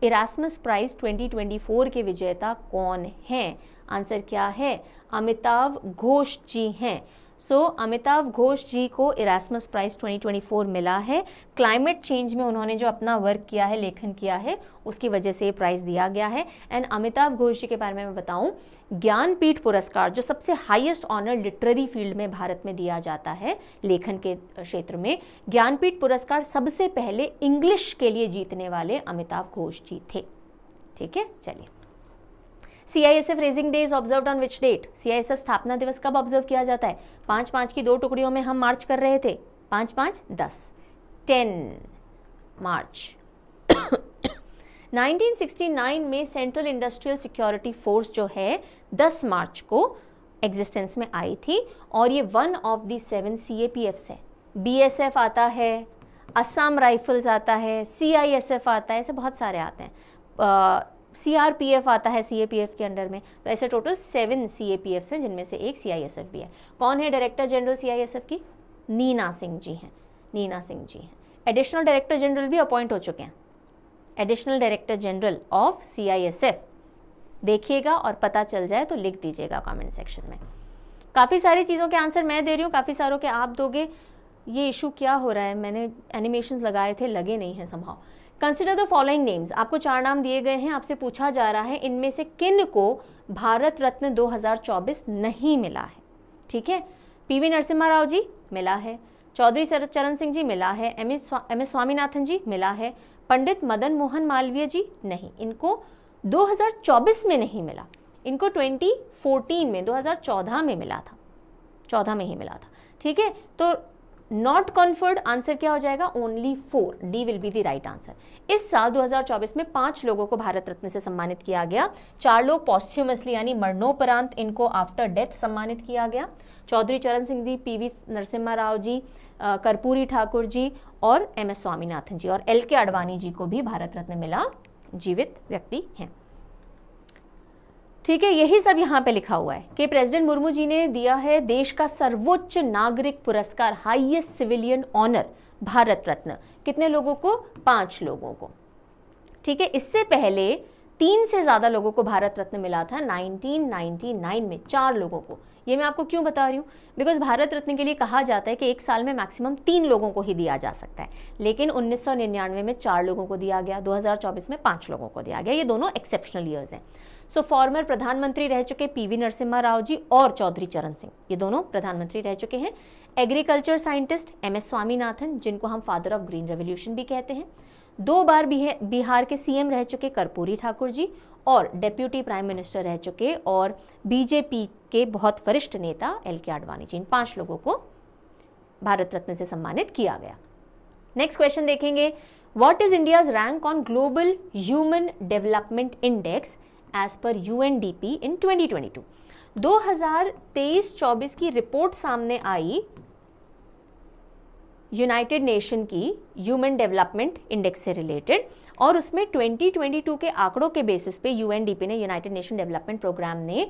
Erasmus prize 2024 के विजेता कौन हैं? आंसर क्या है? अमिताभ घोष जी हैं। सो so, अमिताभ घोष जी को इरासमस प्राइज 2024 मिला है। क्लाइमेट चेंज में उन्होंने जो अपना वर्क किया है लेखन किया है उसकी वजह से ये प्राइज़ दिया गया है। एंड अमिताभ घोष जी के बारे में मैं बताऊँ ज्ञानपीठ पुरस्कार जो सबसे हाईएस्ट ऑनर लिटरेरी फ़ील्ड में भारत में दिया जाता है लेखन के क्षेत्र में ज्ञानपीठ पुरस्कार सबसे पहले इंग्लिश के लिए जीतने वाले अमिताभ घोष जी थे। ठीक है? चलिए। C I S F raising day is observe on which date C I S F स्थापना दिवस कब ऑब्ज़र्व किया जाता है? पाँच पाँच की दो टुकड़ियों में हम मार्च कर रहे थे। पाँच पाँच दस टेन मार्च 1969 में सेंट्रल इंडस्ट्रियल सिक्योरिटी फोर्स जो है 10 मार्च को एग्जिस्टेंस में आई थी और ये one of the seven C है। बीएसएफ आता है असम राइफल्स आता है सीआईएसएफ आता है, ऐसे बहुत सारे आते हैं। सीआरपीएफ आता है सीएपीएफ के अंडर में तो ऐसे टोटल सेवन सीएपीएफ हैं, जिनमें से एक सीआईएसएफ भी है। कौन है डायरेक्टर जनरल सीआईएसएफ की? नीना सिंह जी हैं। नीना सिंह जी हैं। एडिशनल डायरेक्टर जनरल भी अपॉइंट हो चुके हैं। Additional director general of CISF देखिएगा और पता चल जाए तो लिख दीजिएगा कमेंट सेक्शन में। काफ़ी सारी चीज़ों के आंसर मैं दे रही हूँ, काफ़ी सारों के आप दोगे, ये इशू क्या हो रहा है? मैंने एनिमेशन लगाए थे, लगे नहीं हैं संभाव कंसिडर द फॉलोइंग नेम्स आपको चार नाम दिए गए हैं, आपसे पूछा जा रहा है, इनमें से किन को भारत रत्न 2024 नहीं मिला है? ठीक है? पीवी नरसिम्हा राव जी मिला है, चौधरी चरण सिंह जी मिला है एम एस स्वामीनाथन जी मिला है, पंडित मदन मोहन मालवीय जी नहीं, इनको 2024 में नहीं मिला, इनको 2014 में 2014 में मिला था 14 में ही मिला था। ठीक है? तो नॉट कॉन्फर्ड आंसर क्या हो जाएगा? Only four D will be the right answer इस साल 2024 में पाँच लोगों को भारत रत्न से सम्मानित किया गया। चार लोग पॉस्थ्यूमसली यानी मरणोपरांत, इनको आफ्टर डेथ सम्मानित किया गया। चौधरी चरण सिंह जी, पी वी नरसिम्हा राव जी कर्पूरी ठाकुर जी और एम एस स्वामीनाथन जी और एल के अडवाणी जी को भी भारत रत्न मिला। जीवित व्यक्ति हैं। ठीक है, यही सब यहाँ पे लिखा हुआ है कि प्रेसिडेंट मुर्मू जी ने दिया है देश का सर्वोच्च नागरिक पुरस्कार highest civilian honour Bharat Ratna. कितने लोगों को? पाँच लोगों को। ठीक है, इससे पहले तीन से ज़्यादा लोगों को भारत रत्न मिला था 1999 में चार लोगों को। ये मैं आपको क्यों बता रही हूँ? बिकॉज़ भारत रत्न के लिए कहा जाता है कि एक साल में मैक्सिमम तीन लोगों को ही दिया जा सकता है। लेकिन 1999 में चार लोगों को दिया गया 2024 में पाँच लोगों को दिया गया। ये दोनों एक्सेप्शनल ईयर्स हैं। सो फॉर्मर प्रधानमंत्री रह चुके पीवी नरसिम्हा राव जी और चौधरी चरण सिंह, ये दोनों प्रधानमंत्री रह चुके हैं। Agriculture scientist M S Swaminathan, जिनको हम फादर ऑफ़ ग्रीन रेवोल्यूशन भी कहते हैं। दो बार बिहार के सीएम रह चुके कर्पूरी ठाकुर जी और डेप्यूटी प्राइम मिनिस्टर रह चुके और बीजेपी के बहुत वरिष्ठ नेता एल के आडवाणी जी, इन पाँच लोगों को भारत रत्न से सम्मानित किया गया। नेक्स्ट क्वेश्चन देखेंगे। What is India's rank on global human development index as per UNDP in 2022 2023-24 की रिपोर्ट सामने आई यूनाइटेड नेशन की ह्यूमन डेवलपमेंट इंडेक्स से रिलेटेड। और उसमें 2022 के आंकड़ों के बेसिस पे यूएनडीपी ने यूनाइटेड नेशन डेवलपमेंट प्रोग्राम ने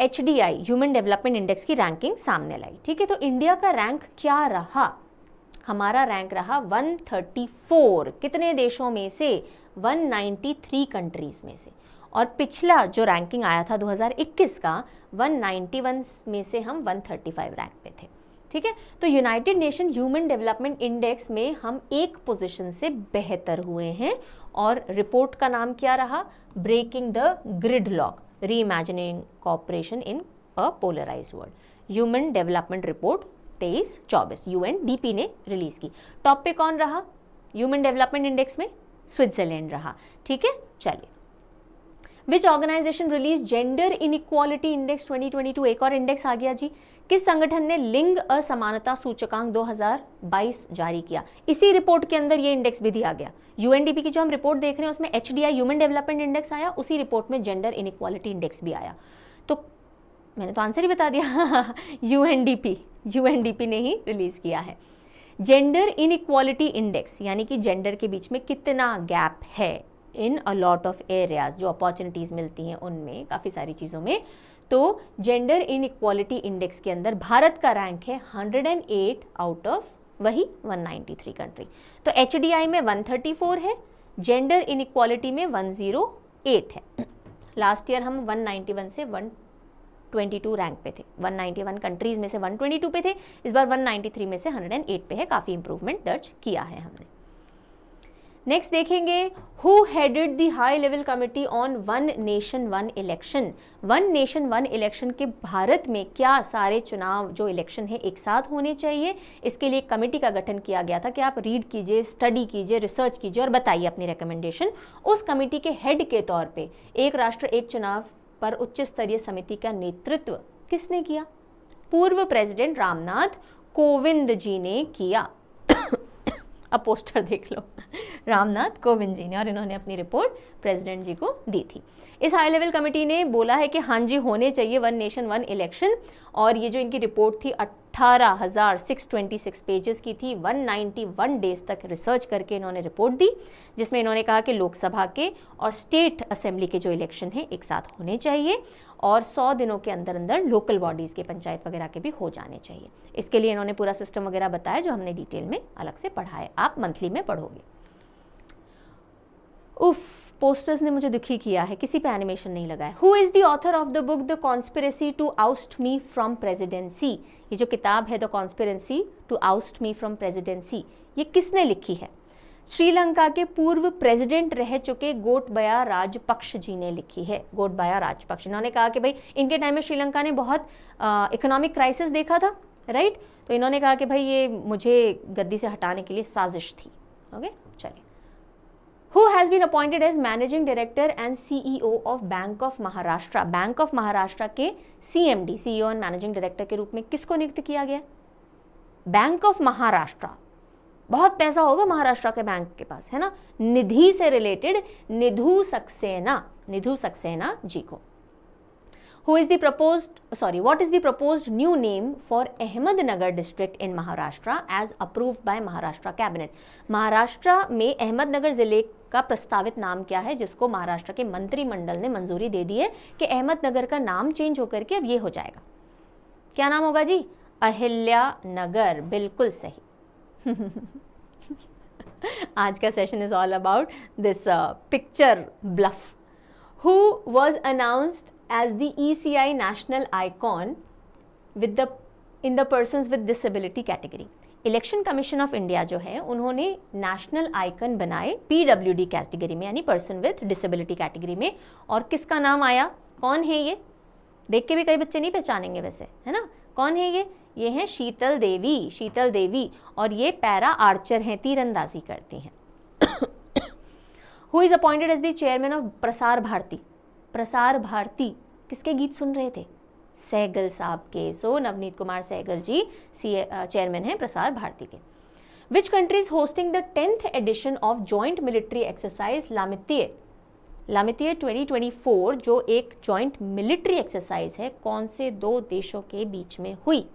H D I human development index की रैंकिंग सामने लाई। ठीक है तो इंडिया का रैंक क्या रहा? हमारा रैंक रहा 134 कितने देशों में से? 193 कंट्रीज़ में से। और पिछला जो रैंकिंग आया था 2021 का 191 में से हम 135 रैंक पे थे। ठीक है? तो United Nation human development index में हम एक पोजीशन से बेहतर हुए हैं और रिपोर्ट का नाम क्या रहा? Breaking the gridlock reimagining cooperation in a polarise world human development report तेईस चौबीस यूएनडीपी ने रिलीज़ की. टॉप पे कौन रहा? ह्यूमन डेवलपमेंट इंडेक्स में स्विट्जरलैंड रहा. ठीक है? चलिए. Which organisation release gender inequality index 2022 एक और इंडेक्स आ गया जी. किस संगठन ने लिंग असमानता सूचकांक 2022 जारी किया? इसी रिपोर्ट के अंदर ये इंडेक्स भी दिया गया। यूएनडीपी की जो हम रिपोर्ट देख रहे हैं, उसमें HDI ह्यूमन डेवलपमेंट इंडेक्स आया, उसी रिपोर्ट में जेंडर इनक्वालिटी इंडेक्स भी आया। तो मैंने तो आंसर ही बता दिया। यूएनडीपी यूएनडीपी ने ही रिलीज़ किया है। जेंडर इनक्वालिटी इंडेक्स यानी कि जेंडर के बीच में कितना गैप है? In a lot of areas जो अपॉर्चुनिटीज़ मिलती हैं, उनमें काफ़ी सारी चीज़ों में तो जेंडर इन इक्वालिटी इंडेक्स के अंदर भारत का रैंक है 108 आउट ऑफ़ वही 193 कंट्री तो एचडीआई में 134 है जेंडर इन इक्वालिटी में 108 है। लास्ट ईयर हम 191 से 122 रैंक पे थे। 191 कंट्रीज़ में से 122 पे थे, इस बार 193 में से 108 पे है। काफ़ी इंप्रूवमेंट दर्ज किया है हमने। नेक्स्ट देखेंगे who headed the high level committee on one nation one election one nation one election के भारत में क्या सारे चुनाव, जो इलेक्शन है, एक साथ होने चाहिए? इसके लिए कमेटी का गठन किया गया था कि आप रीड कीजिए स्टडी कीजिए रिसर्च कीजिए और बताइए अपनी रिकमेंडेशन उस कमेटी के हेड के तौर पे एक राष्ट्र, एक चुनाव पर उच्च स्तरीय समिति का नेतृत्व किसने किया? पूर्व प्रेसिडेंट रामनाथ कोविंद जी ने किया। अब पोस्टर देख लो। रामनाथ कोविंद जी ने और इन्होंने अपनी रिपोर्ट प्रेसिडेंट जी को दी थी। इस हाई लेवल कमेटी ने बोला है कि हाँ जी, होने चाहिए वन नेशन वन इलेक्शन और ये जो इनकी रिपोर्ट थी, अट्ठारह हज़ार सिक्स ट्वेंटी सिक्स पेजेस की थी वन नाइन्टी वन डेज़ तक रिसर्च करके इन्होंने रिपोर्ट दी, जिसमें इन्होंने कहा कि लोकसभा के और स्टेट असेंबली के जो इलेक्शन हैं, एक साथ होने चाहिए और सौ दिनों के अंदर अंदर लोकल बॉडीज़ के, पंचायत वगैरह के भी हो जाने चाहिए। इसके लिए इन्होंने पूरा सिस्टम वगैरह बताया, जो हमने डिटेल में अलग से पढ़ा है। आप मंथली में पढ़ोगे। उफ़ पोस्टर्स ने मुझे दुखी किया है, किसी पे एनिमेशन नहीं लगा है। Who is the author of the book the conspiracy to oust me from presidency ये जो किताब है the conspiracy to oust me from presidency ये किसने लिखी है? श्रीलंका के पूर्व प्रेसिडेंट रह चुके गोटबया राजपक्ष जी ने लिखी है। गोटबया राजपक्ष, इन्होंने कहा कि भाई, इनके टाइम में श्रीलंका ने बहुत इकोनॉमिक क्राइसिस देखा था राइट तो इन्होंने कहा कि भाई, ये मुझे गद्दी से हटाने के लिए साजिश थी ओके चलिए who has been appointed as managing director and CEO of Bank of Maharashtra. Bank of Maharashtra के CMD, CEO and managing director के रूप में किसको नियुक्त किया गया बैंक ऑफ़ महाराष्ट्र बहुत पैसा होगा महाराष्ट्र के बैंक के पास है ना निधि से रिलेटेड निधु सक्सेना निधु सक्सेना जी को who is the proposed sorry what is the proposed new name for ahmednagar district in maharashtra as approved by maharashtra cabinet Maharashtra में अहमदनगर ज़िले का प्रस्तावित नाम क्या है, जिसको महाराष्ट्र के मंत्रिमंडल ने मंजूरी दे दी है कि अहमदनगर का नाम चेंज होकर के अब ये हो जाएगा। क्या नाम होगा जी? अहिल्या नगर बिल्कुल सही। आज का session is all about this picture bluff who was announced as the ECI national icon with the, in the persons with disability category. Election commission of India जो है, उन्होंने नेशनल आइकन बनाए पीडब्ल्यूडी कैटेगरी में, यानी person with disability category में। और किसका नाम आया? कौन है ये? देख के भी कई बच्चे नहीं पहचानेंगे वैसे, है ना? कौन है ये? ये हैं शीतल देवी शीतल देवी। और ये पैरा आर्चर हैं, तीरंदाजी करती हैं। Who is appointed as the chairman of Prasar Bharati Prasar Bharti किसके गीत सुन रहे थे? सहगल साहब के सो नवनीत कुमार सहगल जी सी चेयरमैन हैं प्रसार भारती के। Which country is hosting the tenth edition of joint military exercise Lamitiye Lamitiye 2024 जो एक जॉइंट मिलिट्री एक्सरसाइज है, कौन से दो देशों के बीच में हुई?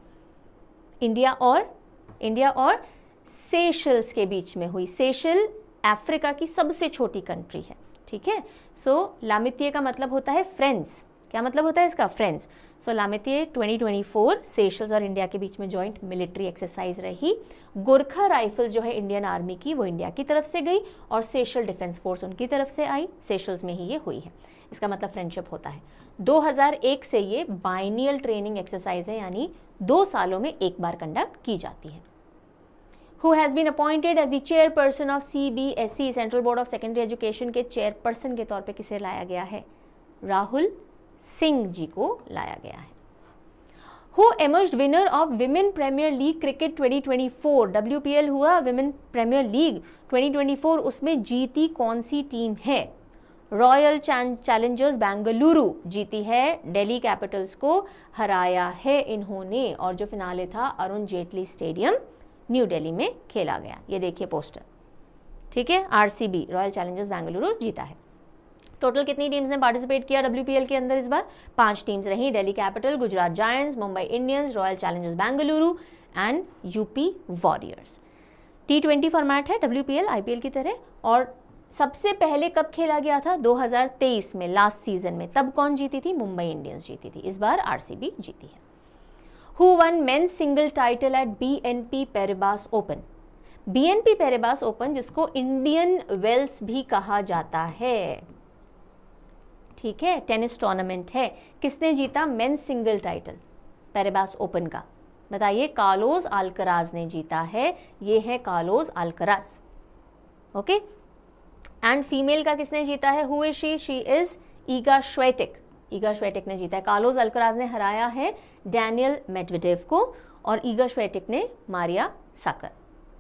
इंडिया और इंडिया और सेशल्स के बीच में हुई। सेशल अफ्रीका की सबसे छोटी कंट्री है, ठीक है? सो लामित्य का मतलब होता है फ्रेंड्स क्या मतलब होता है इसका? फ्रेंड्स सो लामित्य 2024 सेशल्स और इंडिया के बीच में जॉइंट मिलिट्री एक्सरसाइज रही। गोरखा राइफल जो है इंडियन आर्मी की, वो इंडिया की तरफ़ से गई और सेशल डिफेंस फोर्स उनकी तरफ़ से आई। सेशल्स में ही ये हुई है। इसका मतलब फ्रेंडशिप होता है। 2001 से ये बाइनियल ट्रेनिंग एक्सरसाइज है, यानी दो सालों में एक बार कंडक्ट की जाती है। Who has been appointed as the chairperson of CBSE Central Board of Secondary Education के चेयरपर्सन के तौर पे किसे लाया गया है? राहुल सिंह जी को लाया गया है। Who emerge winner of women premier league cricket 2024 WPL हुआ विमेन प्रीमियर लीग 2024 उसमें जीती कौन सी टीम है? रॉयल चैलेंजर्स बेंगलुरु जीती है दिल्ली कैपिटल्स को हराया है इन्होंने और जो फिनाले था अरुण जेटली स्टेडियम न्यू दिल्ली में खेला गया। ये देखिए पोस्टर ठीक है? आरसीबी रॉयल चैलेंजर्स बेंगलुरु जीता है। टोटल कितनी टीम्स ने पार्टिसिपेट किया डब्ल्यूपीएल के अंदर इस बार? पाँच टीम्स रही। Delhi capital Gujarat giants Mumbai Indians royal challengers Bengaluru and UP warriors T twenty format है W P L I P L की तरह। और सबसे पहले कब खेला गया था? 2023 में लास्ट सीज़न में। तब कौन जीती थी? मुंबई इंडियंस जीती थी। इस बार आरसीबी जीती है। Who won men's single title at BNP Paribas Open. BNP Paribas open जिसको इंडियन वेल्स भी कहा जाता है। ठीक है? टेनिस टूर्नामेंट है। किसने जीता? Men single title Paribas open का। बताइए कालोज आल्कराज ने जीता है। ये है Carlos Alcaraz okay and female का किसने जीता है? हुए she she is Iga Swiatek Iga Swiatek ने जीता है। कालोज अल्कराज ने हराया है डैनियल मेडवेडेव को और ईगा श्वेटिक ने मारिया साकर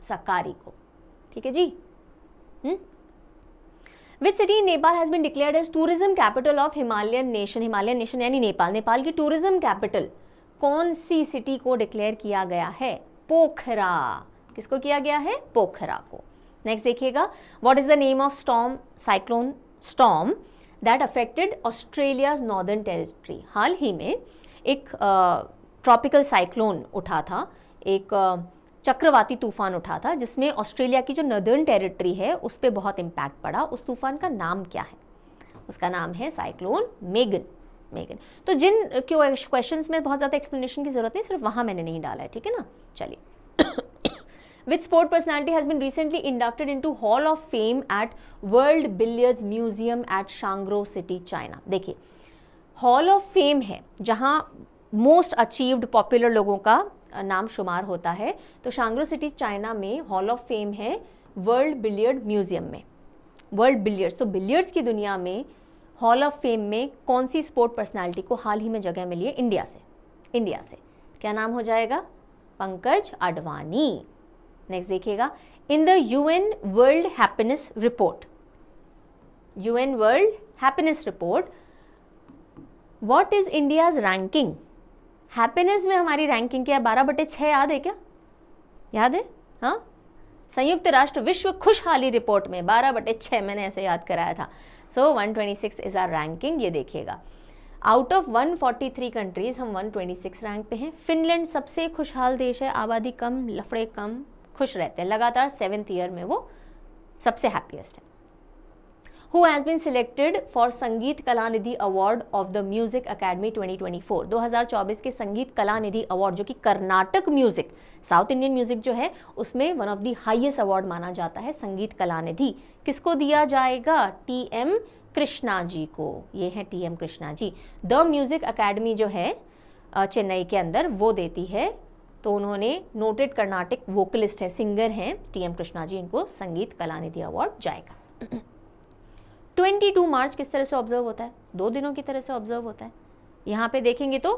सकारी को। ठीक है जी? Which city Nepal has been declared as tourism capital of Himalayan nation Himalayan nation यानी नेपाल नेपाल की टूरिज़्म कैपिटल कौन सी सिटी को डिक्लेयर किया गया है? पोखरा। किसको किया गया है? पोखरा को। नेक्स्ट देखिएगा। What is the name of storm cyclone storm that affected Australia's northern territory हाल ही में एक ट्रॉपिकल uh, साइक्लोन उठा था। एक चक्रवाती तूफ़ान उठा था, जिसमें ऑस्ट्रेलिया की जो नदर्न टेरिटरी है, उस पर बहुत इम्पैक्ट पड़ा। उस तूफ़ान का नाम क्या है? उसका नाम है साइक्लोन मेगन। मेगन। तो जिन क्वेश्चन में बहुत ज़्यादा एक्सप्लेनेशन की ज़रूरत नहीं, सिर्फ़ वहाँ मैंने नहीं डाला है, ठीक है ना? चलिए। Sport personality has been recently inducted into hall of fame at world billiards museum at Shangrao city China देखिए हॉल ऑफ़ फेम है, जहाँ मोस्ट अचीव्ड पॉपुलर लोगों का नाम शुमार होता है। तो शांग्रो सिटी, चाइना में हॉल ऑफ़ फेम है वर्ल्ड बिलियर्ड म्यूज़ियम में। वर्ल्ड बिलियर्ड्स तो बिलियर्ड्स की दुनिया में हॉल ऑफ़ फेम में कौन सी स्पोर्ट पर्सनालिटी को हाल ही में जगह मिली है? इंडिया से। इंडिया से। क्या नाम हो जाएगा? पंकज अडवाणी नेक्स्ट देखिएगा। In the UN world happiness report UN world happiness report what is India's ranking happiness में हमारी रैंकिंग क्या बारह बटे छः याद है क्या? याद है? हाँ? संयुक्त राष्ट्र विश्व खुशहाली रिपोर्ट में बारह बटे छः मैंने ऐसे याद कराया था। So one twenty six is our ranking ये देखिएगा। आउट ऑफ़ 143 कंट्रीज़ हम 126 रैंक पे हैं। फिनलैंड सबसे खुशहाल देश है, आबादी कम, लफड़े कम, खुश रहते हैं। लगातार सेवेंथ ईयर में वो सबसे हैप्पीएस्ट है। Who has been selected for Sangita Kalanidhi award of the music academy 2024 2024 के संगीत कला निधि अवार्ड जो कि Carnatic music south Indian music जो है, उसमें one of the highest award माना जाता है संगीत कला निधि किसको दिया जाएगा? टी एम कृष्णा जी को. ये है T M Krishna ji. The music academy जो है चेन्नई के अंदर वो देती है. तो उन्होंने नोटेड कर्नाटिक वोकलिस्ट है सिंगर हैं टी एम कृष्णा जी, इनको संगीत कला निधि अवार्ड जाएगा। 22 मार्च किस तरह से ऑब्ज़र्व होता है? दो दिनों की तरह से ऑब्ज़र्व होता है। यहाँ पे देखेंगे तो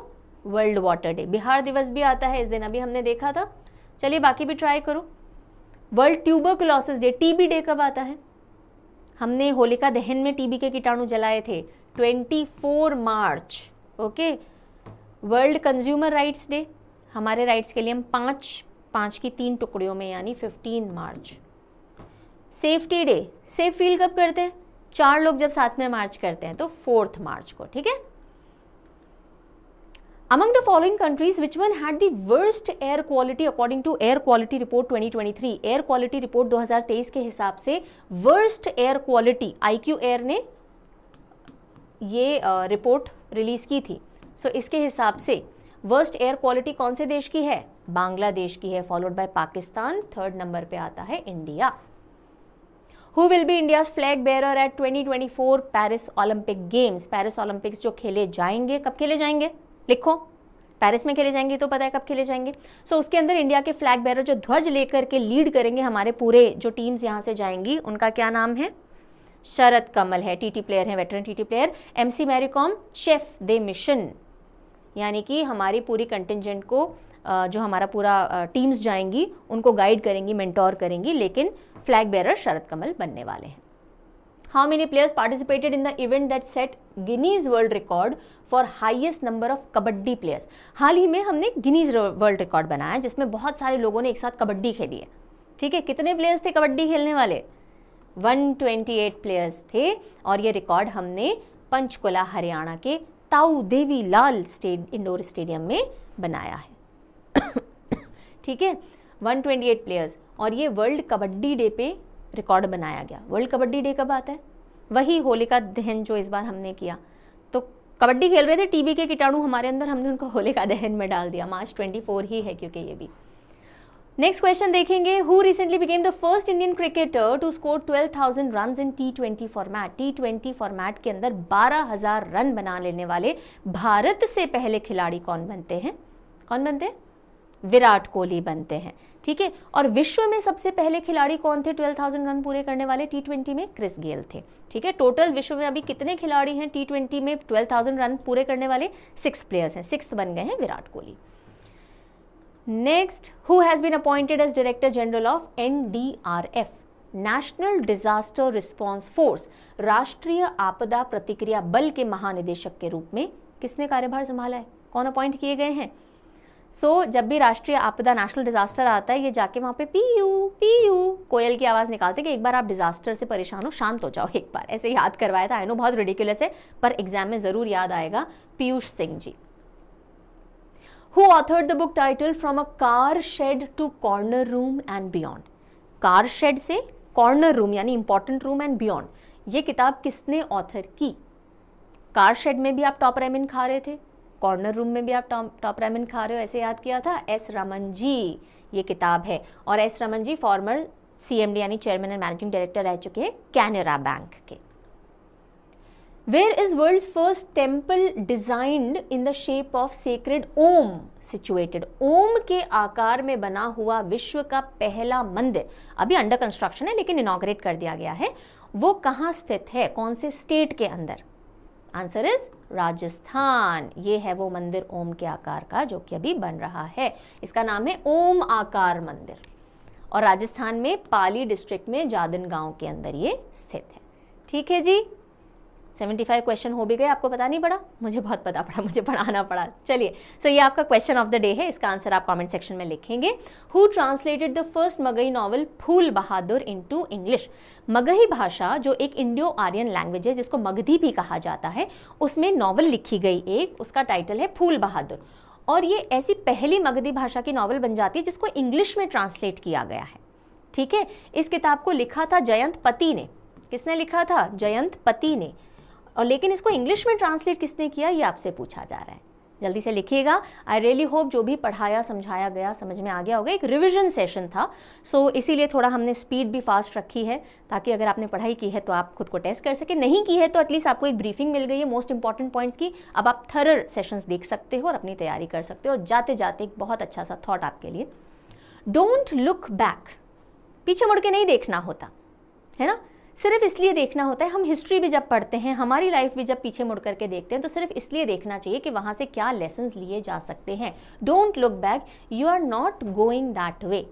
वर्ल्ड वाटर डे बिहार दिवस भी आता है इस दिन, अभी हमने देखा था। चलिए बाकी भी ट्राई करो। World tuberculosis day TB day कब आता है? हमने होलिका दहन में टीबी के कीटाणु जलाए थे 24 मार्च, okay? World consumer rights day हमारे राइट्स के लिए हम पाँच पाँच की तीन टुकड़ियों में, यानी 15 मार्च। सेफ्टी डे सेफ़ फील कब करते हैं? चार लोग जब साथ में मार्च करते हैं तो फोर्थ मार्च को ठीक है Among the following countries, which one had the worst air quality according to Air Quality Report 2023? Air Quality Report 2023 के हिसाब से worst air quality IQ Air ने ये रिपोर्ट uh, रिलीज़ की थी सो so, इसके हिसाब से वर्स्ट एयर क्वालिटी कौन से देश की है बांग्लादेश की है followed by Pakistan third number पे आता है India who will be India flag bearer at 2024 Paris Olympic games Paris Olympics जो खेले जाएँगे कब खेले जाएँगे? लिखो। पेरिस में खेले जाएँगे तो पता है कब खेले जाएँगे। सो so, उसके अंदर इंडिया के फ्लैग बेरर जो ध्वज लेकर के लीड करेंगे हमारे पूरे जो टीम्स यहाँ से जाएँगी उनका क्या नाम है? शरद कमल है टीटी प्लेयर है veteran TT player MC Mary Kom chef de mission यानी कि हमारी पूरी कंटिजेंट को जो हमारा पूरा टीम्स जाएँगी, उनको गाइड करेंगी मेंटोर करेंगी, लेकिन फ्लैग बेरर शरद कमल बनने वाले हैं। How many players participated in the event that set Guinness world record for highest number of kabaddi players हाल ही में हमने गिनीज वर्ल्ड रिकॉर्ड बनाया, जिसमें बहुत सारे लोगों ने एक साथ कबड्डी खेली है। ठीक है, कितने प्लेयर्स थे कबड्डी खेलने वाले? 128 प्लेयर्स थे, और ये रिकॉर्ड हमने पंचकुला, हरियाणा के ताऊ देवी लाल स्टेड, इंडोर स्टेडियम में बनाया है। ठीक है? 128 प्लेयर्स और ये वर्ल्ड कबड्डी डे पे रिकॉर्ड बनाया गया। वर्ल्ड कबड्डी डे कब आता है? वही होलिका दहन जो इस बार हमने किया। तो कबड्डी खेल रहे थे टीबी के कीटाणु हमारे अंदर हमने उनको होलिका दहन में डाल दिया। मार्च 24 ही है क्योंकि ये भी। नेक्स्ट क्वेश्चन देखेंगे। Who recently became the first Indian cricketer to score 12,000 run in T twenty format T twenty format के अंदर 12,000 रन बना लेने वाले भारत से पहले खिलाड़ी कौन बनते हैं? कौन बनते हैं? विराट कोहली बनते हैं ठीक है? और विश्व में सबसे पहले खिलाड़ी कौन थे? 12,000 रन पूरे करने वाले टी में क्रिस गेल थे ठीक है? टोटल विश्व में अभी कितने खिलाड़ी हैं टी में? 12,000 रन पूरे करने वाले सिक्स प्लेयर्स हैं सिक्स बन गए हैं Virat Kohli. Next who has been appointed as director general of N D R F national disaster response force राष्ट्रीय आपदा प्रतिक्रिया बल के महानिदेशक के रूप में किसने कार्यभार संभाला है? कौन अपॉइंट किए गए हैं? सो so, जब भी राष्ट्रीय आपदा नेशनल डिजास्टर आता है ये जाके वहाँ पे पी यू पी यू कोयल की आवाज़ निकालते कि एक बार आप डिजास्टर से परेशान हो शांत हो जाओ एक बार। ऐसे याद करवाया था आई नो बहुत रिडिकुलस है पर एग्ज़ाम में ज़रूर याद आएगा Piyush Singh ji. Who authored the book title from a car shed to corner room and beyond car shed से कॉर्नर रूम यानी इंपॉर्टेंट रूम एंड बियॉन्ड ये किताब किसने ऑथर की? कार शेड में भी आप टॉप रेमिन खा रहे थे। कॉर्नर रूम में भी आप टॉप रेमन खा रहे हो, ऐसे याद किया था? एस रमन जी ये किताब है। और S Raman ji former CMD यानी चेयरमैन एंड मैनेजिंग डायरेक्टर रह चुके हैं कैनरा बैंक के। Where is world first temple designed in the shape of sacred Om situated Om के आकार में बना हुआ विश्व का पहला मंदिर। अभी अंडर कंस्ट्रक्शन है, लेकिन इनॉग्रेट कर दिया गया है। वो कहाँ स्थित है? कौन से स्टेट के अंदर? Answer is Rajasthan. ये है वो मंदिर ओम के आकार का, जो कि अभी बन रहा है। इसका नाम है ओम आकार मंदिर। और राजस्थान में पाली डिस्ट्रिक्ट में जादन गाँव के अंदर ये स्थित है। ठीक है जी? सेवेंटी फाइव क्वेश्चन हो भी गए आपको पता नहीं पड़ा? मुझे बहुत पता पड़ा मुझे पढ़ाना पड़ा। चलिए सो so, ये आपका क्वेश्चन ऑफ़ द डे है इसका आंसर आप कमेंट सेक्शन में लिखेंगे। Who translated the first Magahi novel Phool Bahadur into English Magahi भाषा जो एक इंडियो आर्यन लैंग्वेज है जिसको मगधी भी कहा जाता है उसमें नॉवल लिखी गई एक उसका टाइटल है फूल बहादुर और ये ऐसी पहली मगधी भाषा की नॉवल बन जाती है जिसको इंग्लिश में ट्रांसलेट किया गया है। ठीक है? इस किताब को लिखा था जयंत पति ने। किसने लिखा था? जयंत पति ने। और लेकिन इसको इंग्लिश में ट्रांसलेट किसने किया ये आपसे पूछा जा रहा है। जल्दी से लिखिएगा। आई रियली होप जो भी पढ़ाया समझाया गया समझ में आ गया होगा एक रिविजन सेशन था। सो so, इसीलिए थोड़ा हमने स्पीड भी फास्ट रखी है ताकि अगर आपने पढ़ाई की है तो आप खुद को टेस्ट कर सके। नहीं की है तो एटलीस्ट आपको एक ब्रीफिंग मिल गई है मोस्ट इंपॉर्टेंट पॉइंट्स की। अब आप थरर सेशंस देख सकते हो और अपनी तैयारी कर सकते हो। और जाते जाते एक बहुत अच्छा सा थॉट आपके लिए। डोंट लुक बैक पीछे मुड़ के नहीं देखना होता है ना? सिर्फ़ इसलिए देखना होता है, हम हिस्ट्री भी जब पढ़ते हैं, हमारी लाइफ भी जब पीछे मुड़ करके देखते हैं तो सिर्फ़ इसलिए देखना चाहिए कि वहाँ से क्या लेसन लिए जा सकते हैं। Don't look back you are not going that way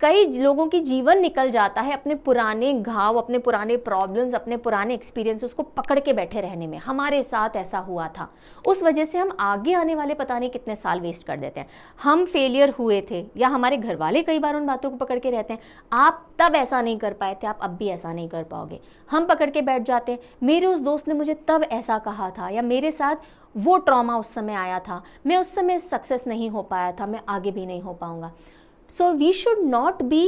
कई लोगों की जीवन निकल जाता है अपने पुराने घाव, अपने पुराने प्रॉब्लम्स अपने पुराने एक्सपीरियंस उसको पकड़ के बैठे रहने में। हमारे साथ ऐसा हुआ था। उस वजह से हम आगे आने वाले पता नहीं कितने साल वेस्ट कर देते हैं। हम फेलियर हुए थे या हमारे घर वाले कई बार उन बातों को पकड़ के रहते हैं। आप तब ऐसा नहीं कर पाए थे, आप अब भी ऐसा नहीं कर पाओगे। हम पकड़ के बैठ जाते हैं। मेरे उस दोस्त ने मुझे तब ऐसा कहा था या मेरे साथ वो ट्रॉमा उस समय आया था। मैं उस समय सक्सेस नहीं हो पाया था, मैं आगे भी नहीं हो पाऊँगा। So we should not be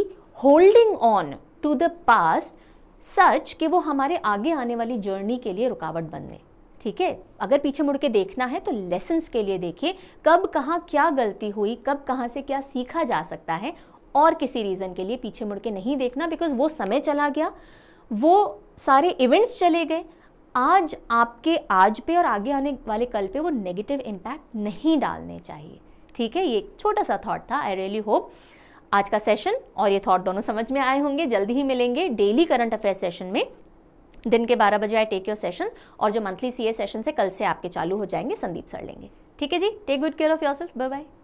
holding on to the past such कि वो हमारे आगे आने वाली जर्नी के लिए रुकावट बनने ठीक है? अगर पीछे मुड़ के देखना है तो लेसन्स के लिए देखिए, कब कहाँ क्या गलती हुई, कब कहाँ से क्या सीखा जा सकता है और किसी रीज़न के लिए पीछे मुड़ के नहीं देखना बिकॉज़ वो समय चला गया, वो सारे इवेंट्स चले गए। आज आपके आज पे और आगे आने वाले कल पे वो नेगेटिव इम्पैक्ट नहीं डालने चाहिए। ठीक है? ये छोटा सा थॉट था। आई रियली होप आज का सेशन और ये थॉट दोनों समझ में आए होंगे। जल्दी ही मिलेंगे डेली करंट अफेयर सेशन में। दिन के 12 बजे आए टेक योर सेशंस और जो मंथली सीए सेशन से कल से आपके चालू हो जाएँगे, संदीप सर लेंगे। ठीक है जी? Take good care of yourself bye bye